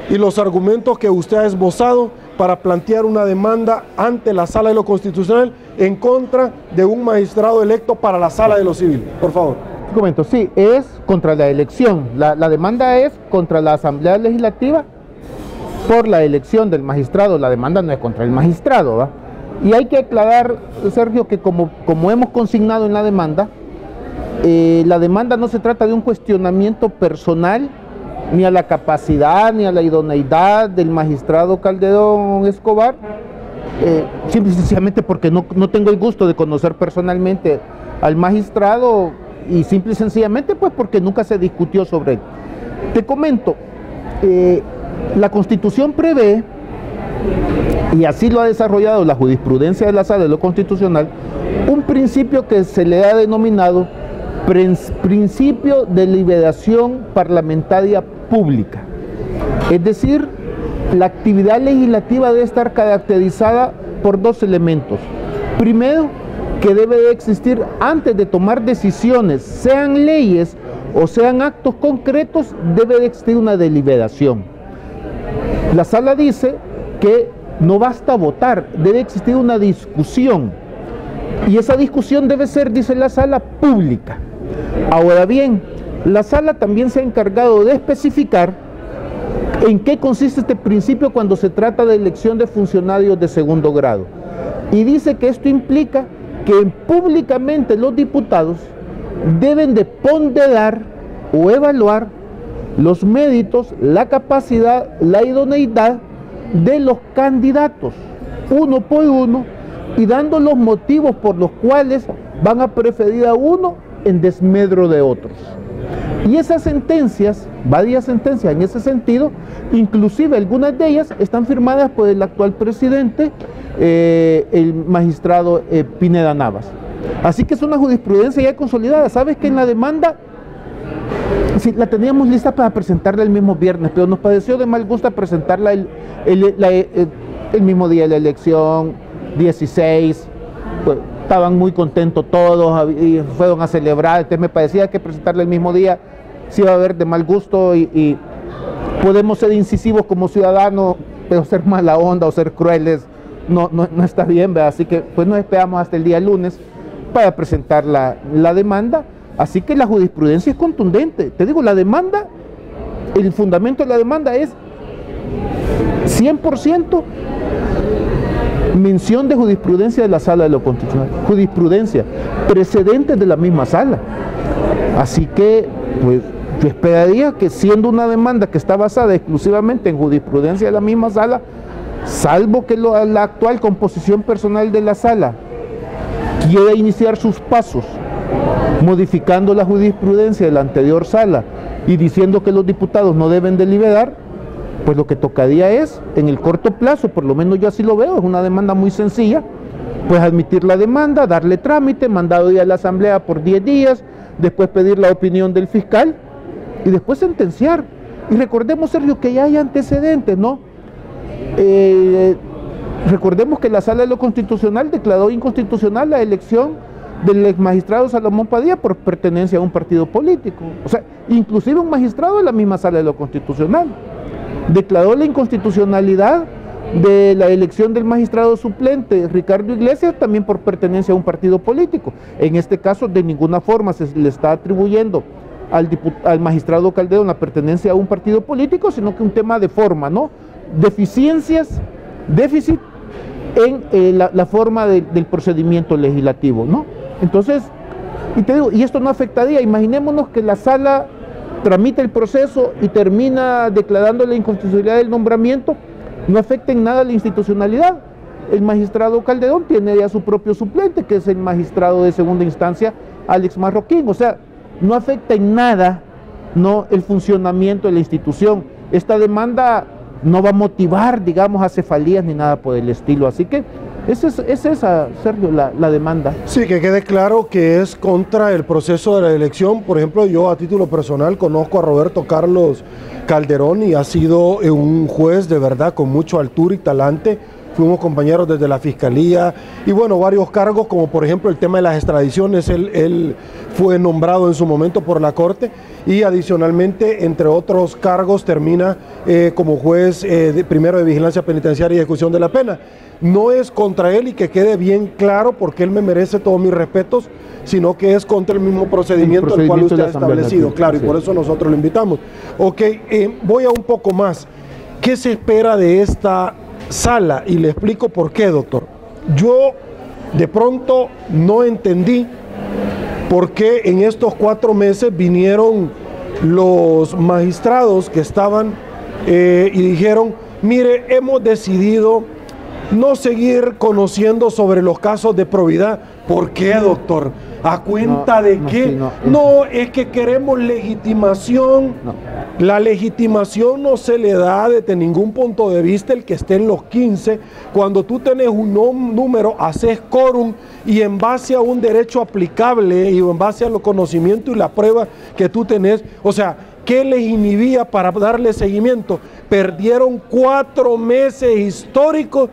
y los argumentos que usted ha esbozado para plantear una demanda ante la Sala de lo Constitucional en contra de un magistrado electo para la Sala de lo Civil? Por favor. Comento, sí, es contra la elección. La, la demanda es contra la Asamblea Legislativa por la elección del magistrado, la demanda no es contra el magistrado. ¿va? Y hay que aclarar, Sergio, que como, como hemos consignado en la demanda, eh, la demanda no se trata de un cuestionamiento personal ni a la capacidad ni a la idoneidad del magistrado Calderón Escobar, eh, simple y sencillamente porque no, no tengo el gusto de conocer personalmente al magistrado y simple y sencillamente pues porque nunca se discutió sobre él. Te comento, eh, la Constitución prevé, y así lo ha desarrollado la jurisprudencia de la Sala de lo Constitucional, un principio que se le ha denominado principio de liberación parlamentaria pública. Es decir, la actividad legislativa debe estar caracterizada por dos elementos. Primero, que debe de existir antes de tomar decisiones, sean leyes o sean actos concretos, debe de existir una deliberación. La sala dice que no basta votar, debe existir una discusión. Y esa discusión debe ser, dice la sala, pública. Ahora bien, la sala también se ha encargado de especificar en qué consiste este principio cuando se trata de elección de funcionarios de segundo grado. Y dice que esto implica que públicamente los diputados deben de ponderar o evaluar los méritos, la capacidad, la idoneidad de los candidatos, uno por uno, y dando los motivos por los cuales van a preferir a uno en desmedro de otros. Y esas sentencias, varias sentencias en ese sentido, inclusive algunas de ellas están firmadas por el actual presidente, eh, el magistrado eh, Pineda Navas. Así que es una jurisprudencia ya consolidada. Sabes que en la demanda sí, la teníamos lista para presentarla el mismo viernes, pero nos pareció de mal gusto presentarla el, el, mismo día de la elección, 16. Pues, estaban muy contentos todos y fueron a celebrar. Entonces me parecía que presentarla el mismo día sí iba a haber de mal gusto y, podemos ser incisivos como ciudadanos, pero ser mala onda o ser crueles no, no, está bien, así que pues nos esperamos hasta el día lunes para presentar la, la demanda. Así que la jurisprudencia es contundente. Te digo, la demanda, el fundamento de la demanda es 100% mención de jurisprudencia de la sala de lo constitucional. Jurisprudencia, precedentes de la misma sala. Así que, pues, yo esperaría que siendo una demanda que está basada exclusivamente en jurisprudencia de la misma sala, salvo que la actual composición personal de la sala quiera iniciar sus pasos modificando la jurisprudencia de la anterior sala y diciendo que los diputados no deben deliberar, pues lo que tocaría es, en el corto plazo, por lo menos yo así lo veo, es una demanda muy sencilla, pues admitir la demanda, darle trámite, mandado ir a la asamblea por 10 días, después pedir la opinión del fiscal y después sentenciar. Y recordemos, Sergio, que ya hay antecedentes, ¿no? Eh, recordemos que la Sala de lo Constitucional declaró inconstitucional la elección del ex magistrado Salomón Padilla por pertenencia a un partido político. O sea, inclusive un magistrado de la misma Sala de lo Constitucional declaró la inconstitucionalidad de la elección del magistrado suplente Ricardo Iglesias también por pertenencia a un partido político. En este caso, de ninguna forma se le está atribuyendo al, magistrado Calderón la pertenencia a un partido político, sino que un tema de forma, ¿no? Deficiencias, déficit en eh, la, forma del procedimiento legislativo, ¿no? Entonces, y te digo, y esto no afectaría, imaginémonos que la sala tramita el proceso y termina declarando la inconstitucionalidad del nombramiento, no afecta en nada la institucionalidad. El magistrado Calderón tiene ya su propio suplente, que es el magistrado de segunda instancia, Alex Marroquín. O sea, no afecta en nada no el funcionamiento de la institución. Esta demanda no va a motivar, digamos, a ni nada por el estilo. Así que esa es, esa, Sergio, la, la, demanda. Sí, que quede claro que es contra el proceso de la elección. Por ejemplo, yo a título personal conozco a Roberto Carlos Calderón y ha sido un juez de verdad con mucho altura y talante fuimos compañeros desde la Fiscalía y bueno, varios cargos como por ejemplo el tema de las extradiciones, él, fue nombrado en su momento por la Corte y adicionalmente, entre otros cargos, termina eh, como juez eh, primero de vigilancia penitenciaria y ejecución de la pena. No es contra él y que quede bien claro porque él me merece todos mis respetos, sino que es contra el mismo procedimiento, el, cual usted ha establecido, claro, y por eso nosotros lo invitamos. Ok, eh, voy a un poco más. ¿Qué se espera de esta sala y le explico por qué, doctor. Yo de pronto no entendí por qué en estos cuatro meses vinieron los magistrados que estaban eh, y dijeron, mire, hemos decidido no seguir conociendo sobre los casos de probidad. ¿Por qué, doctor? ¿A cuenta de qué? no, es que queremos legitimación. La legitimación no se le da desde ningún punto de vista el que esté en los 15. Cuando tú tenés un número, haces quórum y en base a un derecho aplicable y en base a los conocimientos y la prueba que tú tenés, o sea, ¿qué les inhibía para darle seguimiento? Perdieron cuatro meses históricos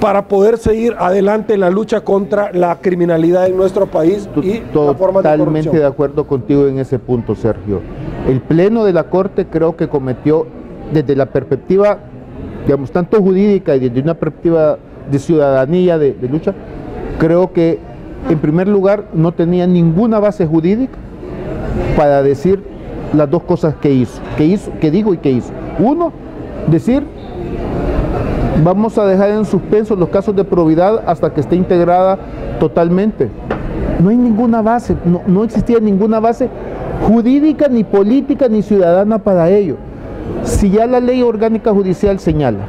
para poder seguir adelante en la lucha contra la criminalidad en nuestro país y la forma de Totalmente de acuerdo contigo en ese punto, Sergio. El Pleno de la Corte creo que cometió, desde la perspectiva, digamos, tanto jurídica y desde una perspectiva de ciudadanía, de, de lucha, creo que en primer lugar no tenía ninguna base jurídica para decir las dos cosas que hizo, que hizo, que dijo y que hizo. Uno, decir vamos a dejar en suspenso los casos de probidad hasta que esté integrada totalmente. No hay ninguna base, no, existía ninguna base jurídica, ni política, ni ciudadana para ello. Si ya la ley orgánica judicial señala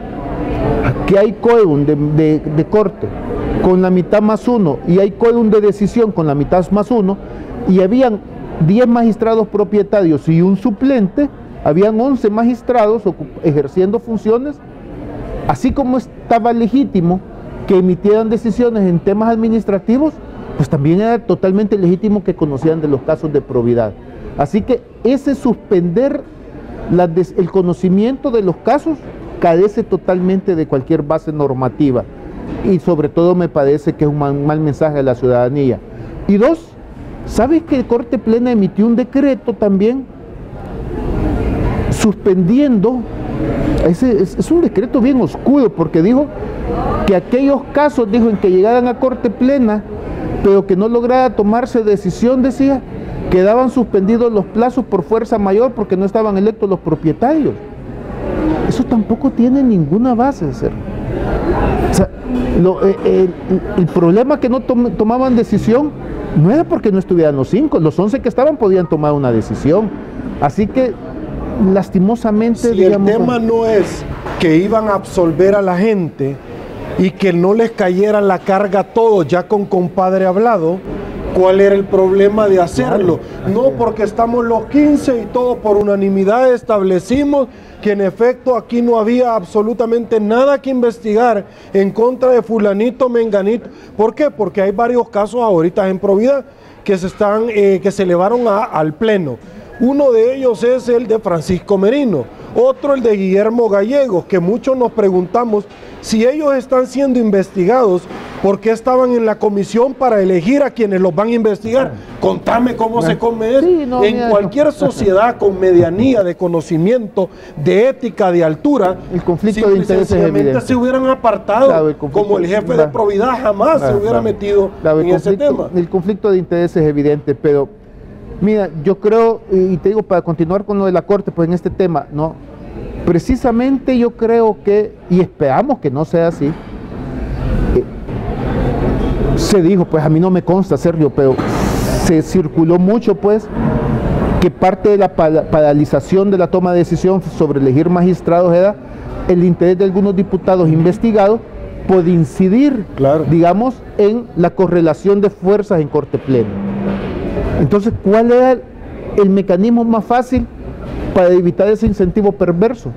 que hay quórum de, corte con la mitad más uno y hay quórum de decisión con la mitad más uno y habían 10 magistrados propietarios y un suplente, habían 11 magistrados ejerciendo funciones así como estaba legítimo que emitieran decisiones en temas administrativos, pues también era totalmente legítimo que conocieran de los casos de probidad. Así que ese suspender el conocimiento de los casos carece totalmente de cualquier base normativa y sobre todo me parece que es un mal, mal mensaje a la ciudadanía. Y dos, ¿sabes que Corte Plena emitió un decreto también suspendiendo es, un decreto bien oscuro porque dijo que aquellos casos, dijo, en que llegaran a corte plena, pero que no lograra tomarse decisión, decía, quedaban suspendidos los plazos por fuerza mayor porque no estaban electos los propietarios. Eso tampoco tiene ninguna base, Sergio. O sea, lo- eh, el, problema que no tom- tomaban decisión no era porque no estuvieran los cinco, los once que estaban podían tomar una decisión. Así que, lastimosamente, Si el tema no es que iban a absolver a la gente y que no les cayera la carga a todos ya con compadre hablado, ¿cuál era el problema de hacerlo? No porque estamos los 15 y todos por unanimidad establecimos que en efecto aquí no había absolutamente nada que investigar en contra de fulanito menganito. ¿Por qué? Porque hay varios casos ahorita en Provida que se están eh, que se elevaron a- al pleno. Uno de ellos es el de Francisco Merino, otro el de Guillermo Gallegos, que muchos nos preguntamos si ellos están siendo investigados, ¿por qué estaban en la comisión para elegir a quienes los van a investigar? Contame cómo se come eso. Sí, no, en cualquier sociedad con medianía de conocimiento, de ética, de altura, El conflicto de intereses es sencillamente evidente. se hubieran apartado, Claro, el conflicto- como el jefe de. Providad jamás se hubiera metido en ese tema. El conflicto de intereses es evidente, pero mira, yo creo, y te digo para continuar con lo de la Corte, pues en este tema, ¿no? Precisamente yo creo que, y esperamos que no sea así, eh, se dijo, pues a mí no me consta, Sergio, pero se circuló mucho, pues, que parte de la pa- paralización de la toma de decisión sobre elegir magistrados era el interés de algunos diputados investigados por incidir, digamos, en la correlación de fuerzas en corte plena. Entonces, ¿cuál era el mecanismo más fácil para evitar ese incentivo perverso?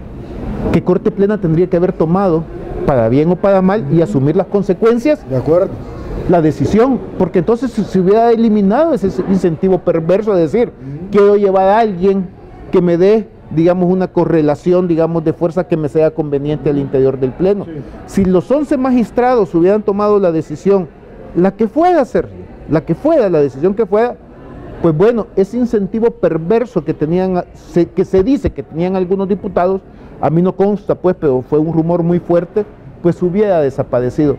Que Corte Plena tendría que haber tomado, para bien o para mal, y asumir las consecuencias. De acuerdo. La decisión, porque entonces se- se hubiera eliminado ese incentivo perverso de decir, quiero llevar a alguien que me dé, digamos, una correlación, digamos, de fuerza que me sea conveniente al interior del Pleno. Si los 11 magistrados hubieran tomado la decisión, la que fuera, Sergio, la que fuera, la decisión que fuera, pues bueno, ese incentivo perverso que tenían, se- que se dice que tenían algunos diputados, a mí no consta, pues, pero fue un rumor muy fuerte, pues hubiera desaparecido.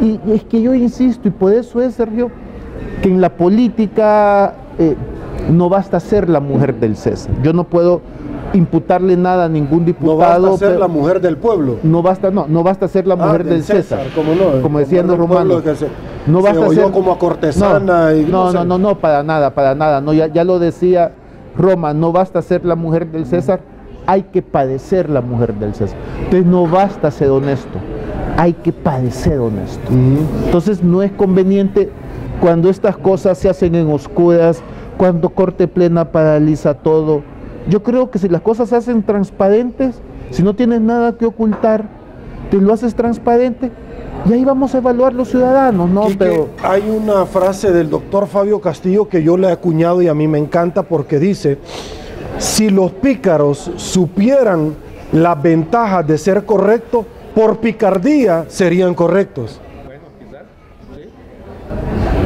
Y, es que yo insisto, y por eso es, Sergio, que en la política eh, no basta ser la mujer del César. Yo no puedo imputarle nada a ningún No diputado. basta ser la mujer del pueblo. no basta, no, no basta ser la Ah, mujer del César, como no, como decían los romanos. se- no basta ser como a cortesana no, y no, no no, no, no, para nada, para nada. No, ya, ya lo decía Roma, no basta ser la mujer del César, hay que padecer la mujer del César. Entonces no basta ser honesto, hay que padecer honesto. Entonces no es conveniente cuando estas cosas se hacen en oscuras, cuando corte plena paraliza todo. Yo creo que si las cosas se hacen transparentes, si no tienes nada que ocultar, te lo haces transparente y ahí vamos a evaluar los ciudadanos, ¿no? Quique, Pero hay una frase del doctor Fabio Castillo que yo le he acuñado y a mí me encanta porque dice, si los pícaros supieran las ventajas de ser correcto, por picardía serían correctos.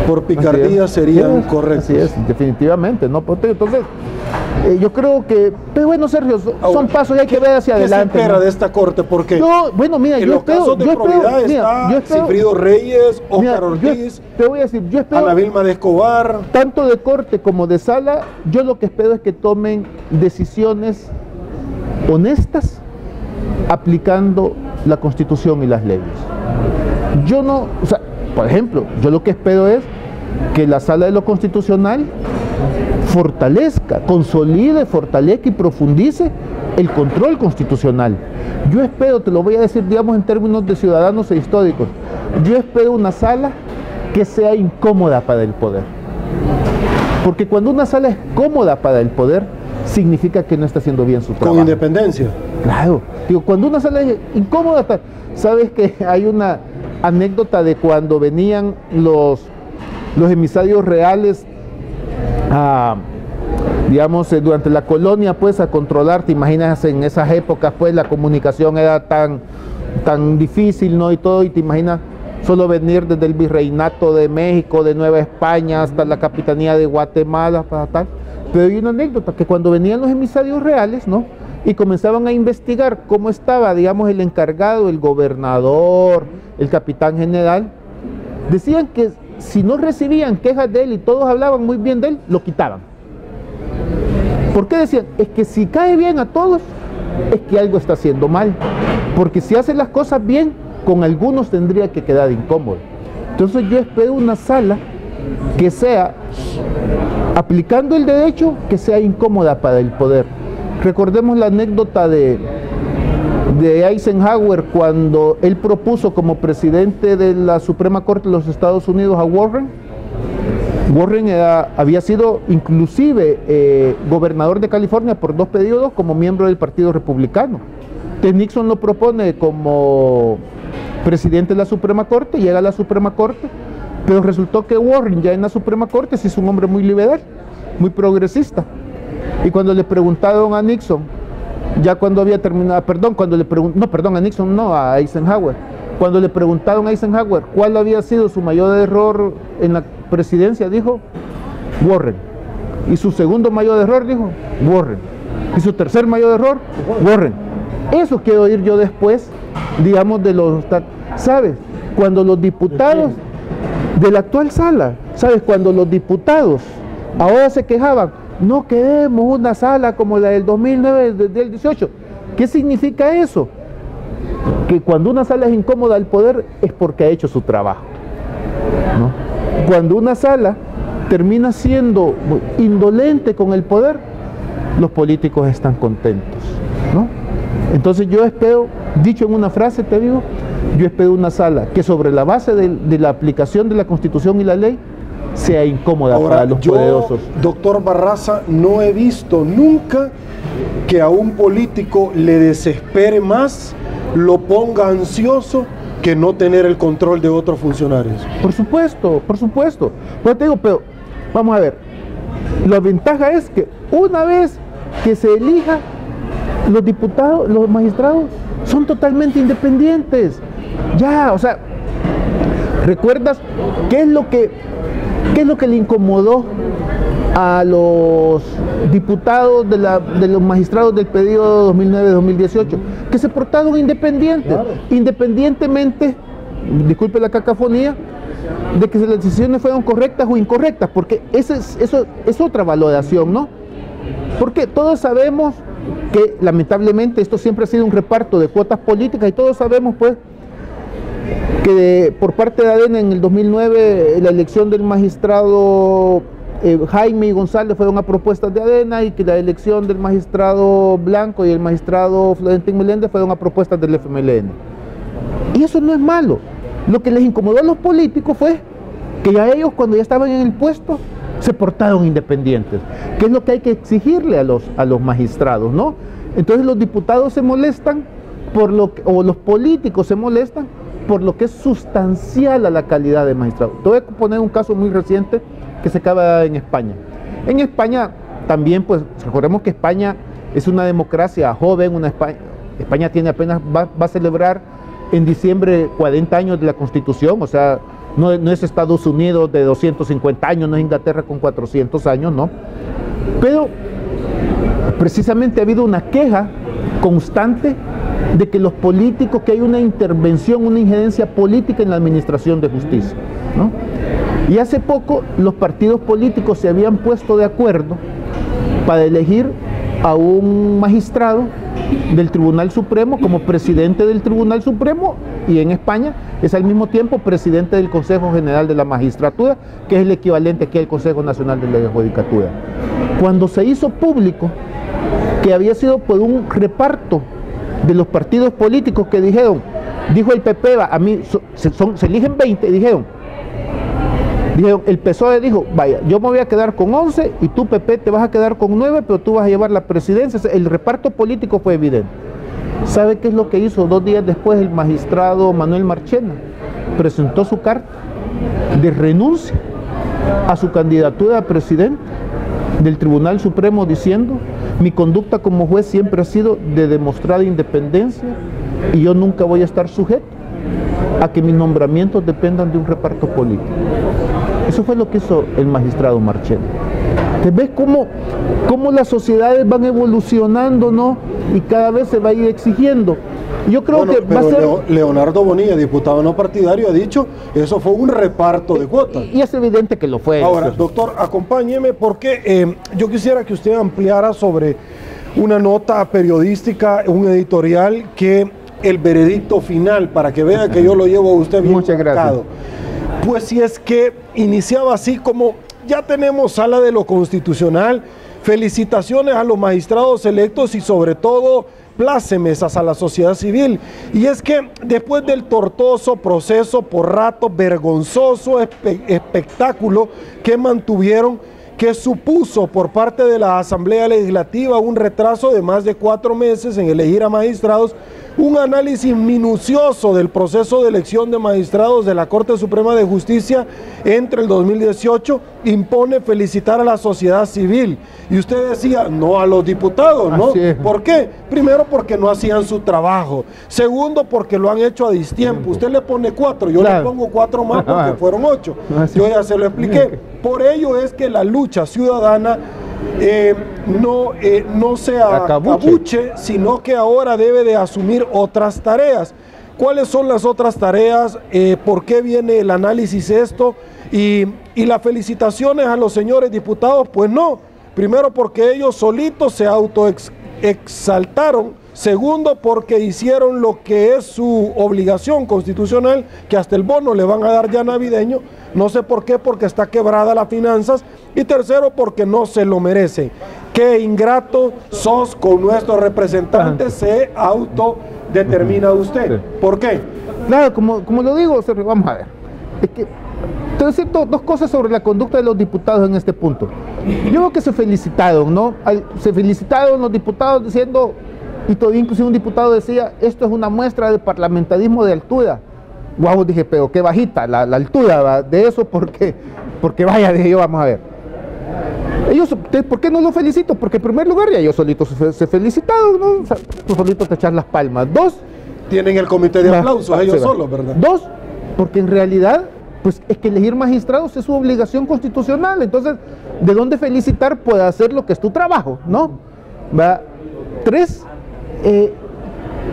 Por picardía serían Sí, correctos. Así es, definitivamente, ¿no? Pues, Entonces, eh, yo creo que, pero bueno, Sergio, son, Ahora, pasos y hay que ver hacia ¿Qué adelante. se espera ¿no? de esta corte? Porque Yo, bueno, mira, en yo los espero, casos de yo espero, probidad mira, está yo espero- Cifrido Reyes, mira, yo Ortiz, te voy a decir, yo espero, Ana Vilma de Escobar. tanto de corte como de sala, yo lo que espero es que tomen decisiones honestas aplicando la constitución y las leyes. Yo no, o sea, por ejemplo, yo lo que espero es que la sala de lo constitucional fortalezca, consolide, fortalezca y profundice el control constitucional. Yo espero, te lo voy a decir, digamos, en términos de ciudadanos e históricos, yo espero una sala que sea incómoda para el poder. Porque cuando una sala es cómoda para el poder, significa que no está haciendo bien su Con trabajo. independencia. Claro, digo, cuando una sala es incómoda, sabes que [laughs] hay una anécdota de cuando venían los, los emisarios reales digamos, eh, durante la colonia, pues a controlar, te imaginas en esas épocas, pues la comunicación era tan, tan difícil, ¿no? Y todo, y te imaginas solo venir desde el virreinato de México, de Nueva España, hasta la capitanía de Guatemala, para tal. Pero hay una anécdota, que cuando venían los emisarios reales, ¿no? Y comenzaban a investigar cómo estaba, digamos, el encargado, el gobernador, el capitán general, decían que si no recibían quejas de él y todos hablaban muy bien de él, lo quitaban. ¿Por qué decían? Es que si cae bien a todos, es que algo está haciendo mal. Porque si hace las cosas bien, con algunos tendría que quedar incómodo. Entonces yo espero una sala que sea, aplicando el derecho, que sea incómoda para el poder. Recordemos la anécdota de, de Eisenhower cuando él propuso como presidente de la Suprema Corte de los Estados Unidos a Warren. Warren había sido inclusive eh, gobernador de California por dos periodos como miembro del Partido Republicano. Nixon lo propone como presidente de la Suprema Corte, llega a la Suprema Corte, pero resultó que Warren ya en la Suprema Corte se un hombre muy liberal, muy progresista. Y cuando le preguntaron a Nixon, ya cuando había terminado, perdón, cuando le preguntaron, no, perdón, a Nixon, no, a Eisenhower, cuando le preguntaron a Eisenhower cuál había sido su mayor error en la presidencia, dijo Warren. Y su segundo mayor error, dijo Warren. Y su tercer mayor error, Warren. Eso quiero oír yo después, digamos, de los... ¿Sabes? Cuando los diputados de la actual sala, ¿sabes? Cuando los diputados ahora se quejaban, no queremos una sala como la del 2009, de- del 18. ¿Qué significa eso? Que cuando una sala es incómoda al poder es porque ha hecho su trabajo. Cuando una sala termina siendo indolente con el poder, los políticos están contentos. Entonces yo espero, dicho en una frase te digo, yo espero una sala que sobre la base de la aplicación de la constitución y la ley sea incómoda Ahora, para los yo, poderosos. doctor Barraza, no he visto nunca que a un político le desespere más, lo ponga ansioso, que no tener el control de otros funcionarios. Por supuesto, por supuesto. Pero te digo, pero vamos a ver. La ventaja es que una vez que se elija, los diputados, los magistrados son totalmente independientes. Ya, o sea, ¿recuerdas qué es lo que qué es lo que le incomodó a los diputados de, la- de los magistrados del periodo 2009-2018? Que se portaron independientes, independientemente, disculpe la cacafonía, de que las decisiones fueron correctas o incorrectas, porque ese es, eso es otra valoración, ¿no? Porque todos sabemos que lamentablemente esto siempre ha sido un reparto de cuotas políticas y todos sabemos pues que por parte de ADN en el 2009 la elección del magistrado eh, Jaime y González fueron a propuestas de ADENA y que la elección del magistrado Blanco y el magistrado Florentín Meléndez fueron a propuestas del FMLN. Y eso no es malo. Lo que les incomodó a los políticos fue que ya ellos cuando ya estaban en el puesto se portaron independientes, que es lo que hay que exigirle a los, a los magistrados, ¿no? Entonces los diputados se molestan por lo o los políticos se molestan por lo que es sustancial a la calidad de magistrado. Te voy a poner un caso muy reciente que se acaba en España. En España también, pues recordemos que España es una democracia joven, España, tiene apenas, va, va a celebrar en diciembre 40 años de la Constitución, o sea, no, no, es Estados Unidos de 250 años, no es Inglaterra con 400 años, no. Pero precisamente ha habido una queja constante de que los políticos, que hay una intervención, una injerencia política en la administración de justicia. Y hace poco los partidos políticos se habían puesto de acuerdo para elegir a un magistrado del Tribunal Supremo como presidente del Tribunal Supremo y en España es al mismo tiempo presidente del Consejo General de la Magistratura, que es el equivalente aquí al Consejo Nacional de la Judicatura. Cuando se hizo público que había sido por un reparto de los partidos políticos que dijeron, dijo el PP, a mí se, eligen 20, y dijeron, dijeron, el PSOE dijo, vaya, yo me voy a quedar con 11 y tú PP te vas a quedar con 9, pero tú vas a llevar la presidencia. El reparto político fue evidente. ¿Sabe qué es lo que hizo dos días después el magistrado Manuel Marchena? Presentó su carta de renuncia a su candidatura a presidente del Tribunal Supremo diciendo, mi conducta como juez siempre ha sido de demostrada independencia y yo nunca voy a estar sujeto a que mis nombramientos dependan de un reparto político. Eso fue lo que hizo el magistrado Marchena. ¿Te ves cómo, cómo las sociedades van evolucionando, no? Y cada vez se va a ir exigiendo. Yo creo que va a ser... Leonardo Bonilla, diputado no partidario, ha dicho eso fue un reparto de cuotas. Y, es evidente que lo fue. Ahora, doctor, acompáñeme porque eh, yo quisiera que usted ampliara sobre una nota periodística, un editorial que el veredicto final, para que vea que yo lo llevo a usted bien Muchas gracias. Pues si es que iniciaba así como ya tenemos sala de lo constitucional, felicitaciones a los magistrados electos y sobre todo plácemes a la sociedad civil. Y es que después del tortuoso proceso, por rato vergonzoso espe espectáculo que mantuvieron, que supuso por parte de la Asamblea Legislativa un retraso de más de cuatro meses en elegir a magistrados, un análisis minucioso del proceso de elección de magistrados de la Corte Suprema de Justicia entre el 2018 impone felicitar a la sociedad civil. Y usted decía, no a los diputados, ¿no? ¿Por qué? Primero porque no hacían su trabajo. Segundo porque lo han hecho a distiempo. Usted le pone cuatro, yo le pongo cuatro más porque [laughs] fueron ocho. Yo ya se lo expliqué. [laughs] Por ello es que la lucha ciudadana eh, no, eh, no se acabuche, sino que ahora debe de asumir otras tareas. ¿Cuáles son las otras tareas? Eh, ¿Por qué viene el análisis esto? Y, y las felicitaciones a los señores diputados, pues no. Primero porque ellos solitos se autoexaltaron. Segundo, porque hicieron lo que es su obligación constitucional, que hasta el bono le van a dar ya navideño. No sé por qué, porque está quebrada las finanzas. Y tercero, porque no se lo merecen. Qué ingrato sos con nuestros representantes, se autodetermina usted. ¿Por qué? Claro, como, como lo digo, vamos a ver. Es que te decir dos cosas sobre la conducta de los diputados en este punto. Yo creo que se felicitaron, ¿no? Se felicitaron los diputados diciendo, y todavía inclusive un diputado decía, esto es una muestra de parlamentarismo de altura. Wow, dije, pero qué bajita la, altura de eso, porque, porque vaya, dije yo, vamos a ver. Ellos, ¿por qué no los felicito? Porque en primer lugar ya ellos solitos se, felicitaron, ¿no? O sea, tú solito te echas las palmas. Dos, tienen el comité de aplausos, ellos solos, ¿verdad? Dos, porque en realidad, pues es que elegir magistrados es su obligación constitucional. Entonces, ¿de dónde felicitar puede hacer lo que es tu trabajo, no? ¿Va? Tres, eh,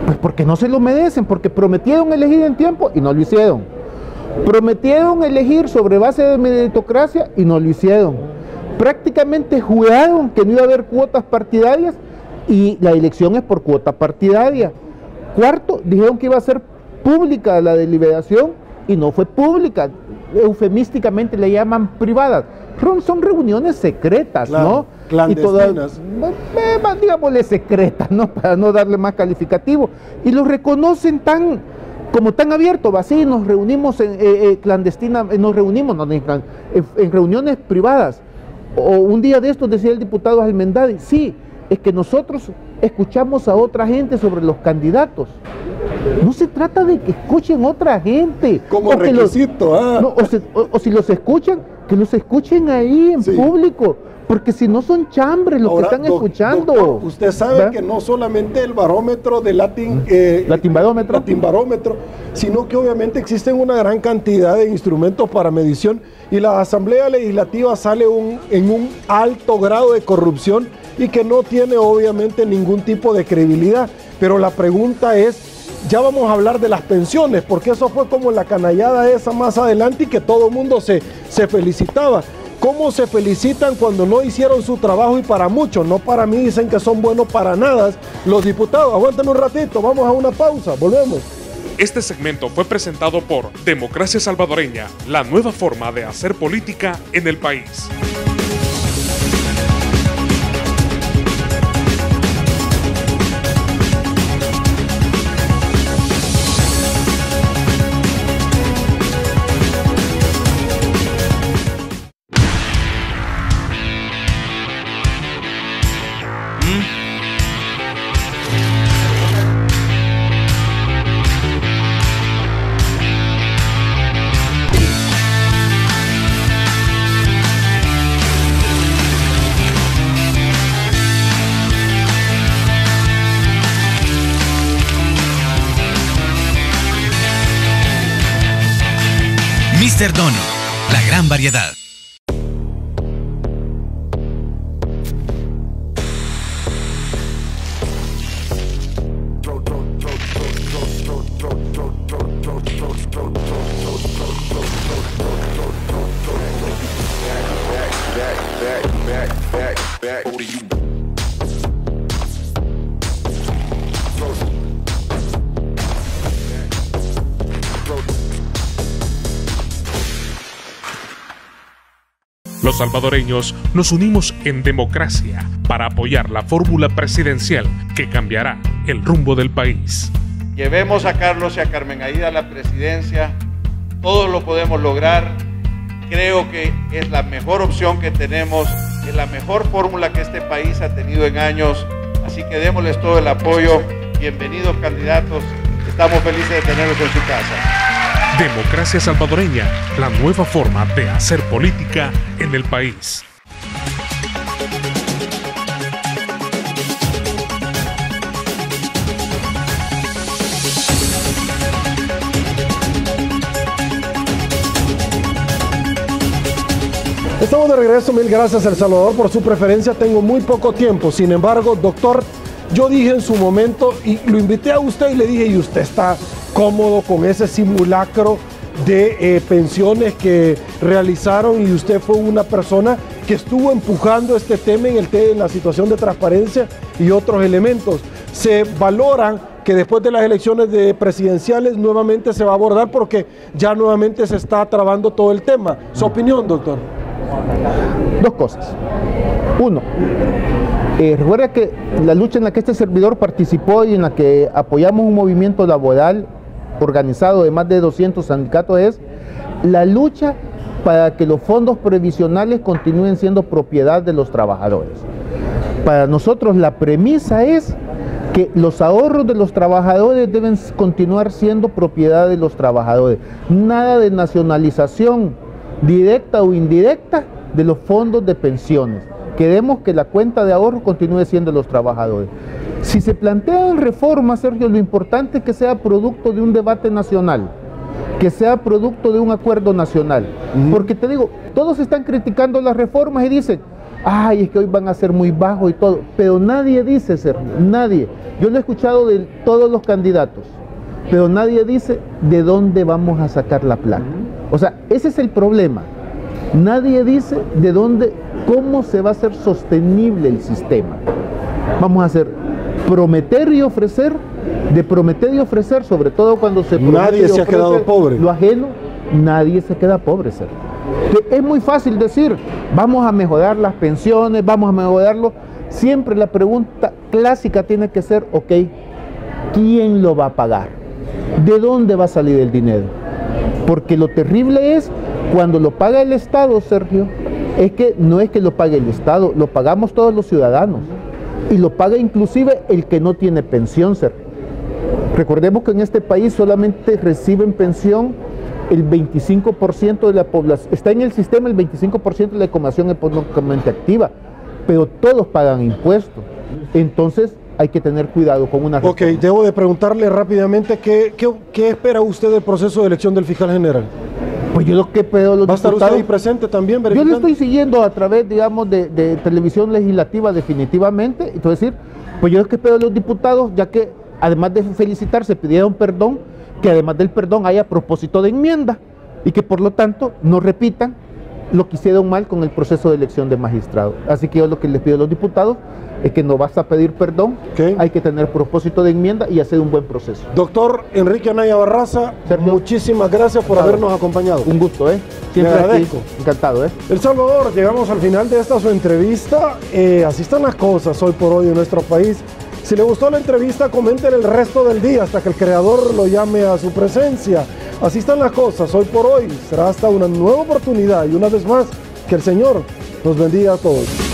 pues porque no se lo merecen, porque prometieron elegir en tiempo y no lo hicieron. Prometieron elegir sobre base de meritocracia y no lo hicieron. Prácticamente juraron que no iba a haber cuotas partidarias y la elección es por cuota partidaria. Cuarto, dijeron que iba a ser pública la deliberación y no fue pública. Eufemísticamente le llaman privadas. Son reuniones secretas, ¿no? Clandestinas. Y digámosle secretas, ¿no? [laughs] Para no darle más calificativo. Y lo reconocen tan, como tan abierto, así nos reunimos en, eh, eh, clandestina, eh, nos reunimos en, reuniones privadas. O un día de estos decía el diputado Almendadi, sí, es que nosotros escuchamos a otra gente sobre los candidatos. No se trata de que escuchen otra gente. Como requisito, ah. o, si los escuchan, que los escuchen ahí en público. Porque si no son chambres los Ahora, que están doc- escuchando. doctor, usted sabe ¿verdad? que no solamente el barómetro de Latin, eh, Latinbarómetro. Latinbarómetro, sino que obviamente existen una gran cantidad de instrumentos para medición y la Asamblea Legislativa sale un- en un alto grado de corrupción y que no tiene obviamente ningún tipo de credibilidad. Pero la pregunta es, ya vamos a hablar de las pensiones, porque eso fue como la canallada esa más adelante y que todo el mundo se, se felicitaba. ¿Cómo se felicitan cuando no hicieron su trabajo y para muchos, no para mí, dicen que son buenos para nada los diputados? Aguanten un ratito, vamos a una pausa, volvemos. Este segmento fue presentado por Democracia Salvadoreña, la nueva forma de hacer política en el país. Variedad. Salvadoreños nos unimos en democracia para apoyar la fórmula presidencial que cambiará el rumbo del país. Llevemos a Carlos y a Carmen Aida a la presidencia. Todos lo podemos lograr. Creo que es la mejor opción que tenemos, es la mejor fórmula que este país ha tenido en años. Así que démosles todo el apoyo. Bienvenidos candidatos. Estamos felices de tenerlos en su casa. Democracia Salvadoreña, la nueva forma de hacer política en el país. Estamos de regreso, mil gracias El Salvador por su preferencia. Tengo muy poco tiempo, sin embargo, doctor, yo dije en su momento y lo invité a usted y le dije, ¿y usted está cómodo con ese simulacro de eh, pensiones que realizaron y usted fue una persona que estuvo empujando este tema en, el en la situación de transparencia y otros elementos? Se valoran que después de las elecciones de presidenciales nuevamente se va a abordar porque ya nuevamente se está trabando todo el tema. Su opinión, doctor. Dos cosas. Uno, eh, recuerda que la lucha en la que este servidor participó y en la que apoyamos un movimiento laboral organizado de más de 200 sindicatos es la lucha para que los fondos previsionales continúen siendo propiedad de los trabajadores. Para nosotros la premisa es que los ahorros de los trabajadores deben continuar siendo propiedad de los trabajadores. Nada de nacionalización directa o indirecta de los fondos de pensiones. Queremos que la cuenta de ahorro continúe siendo de los trabajadores. Si se plantean reformas, Sergio, lo importante es que sea producto de un debate nacional, que sea producto de un acuerdo nacional. Porque te digo, todos están criticando las reformas y dicen, ay, es que hoy van a ser muy bajos y todo. Pero nadie dice, Sergio, nadie. Yo lo he escuchado de todos los candidatos, pero nadie dice de dónde vamos a sacar la plata. O sea, ese es el problema. Nadie dice de dónde, cómo se va a hacer sostenible el sistema. Vamos a hacer prometer y ofrecer, de prometer y ofrecer, sobre todo cuando se promete Nadie y se ha quedado pobre. Lo ajeno, nadie se queda pobre, Sergio. Que Es muy fácil decir, vamos a mejorar las pensiones, vamos a mejorarlo. Siempre la pregunta clásica tiene que ser, ok, ¿quién lo va a pagar? ¿De dónde va a salir el dinero? Porque lo terrible es cuando lo paga el Estado, Sergio, es que no es que lo pague el Estado, lo pagamos todos los ciudadanos. Y lo paga inclusive el que no tiene pensión, Sergio. Recordemos que en este país solamente reciben pensión el 25% de la población, está en el sistema el 25% de la economía económicamente activa, pero todos pagan impuestos. Entonces hay que tener cuidado con una... Ok, debo de preguntarle rápidamente qué, qué, qué espera usted del proceso de elección del fiscal general. Pues yo lo que pedo los ¿Va a estar usted diputados- ahí presente también, Yo lo estoy siguiendo a través, digamos, de, de televisión legislativa definitivamente. Es decir, pues yo lo que pido a los diputados, ya que además de felicitarse, pidieron perdón, que además del perdón haya propósito de enmienda y que por lo tanto no repitan lo que hicieron mal con el proceso de elección de magistrados. Así que yo lo que les pido a los diputados es que no basta pedir perdón, hay que tener propósito de enmienda y hacer un buen proceso. Doctor Enrique Anaya Barraza, muchísimas gracias por Claro. habernos acompañado. Un gusto, ¿eh? Siempre aquí, agradezco. encantado, ¿eh? El Salvador, llegamos al final de esta su entrevista. Eh, así están las cosas hoy por hoy en nuestro país. Si le gustó la entrevista, comenten el resto del día hasta que el creador lo llame a su presencia. Así están las cosas hoy por hoy. Será hasta una nueva oportunidad y una vez más que el Señor nos bendiga a todos.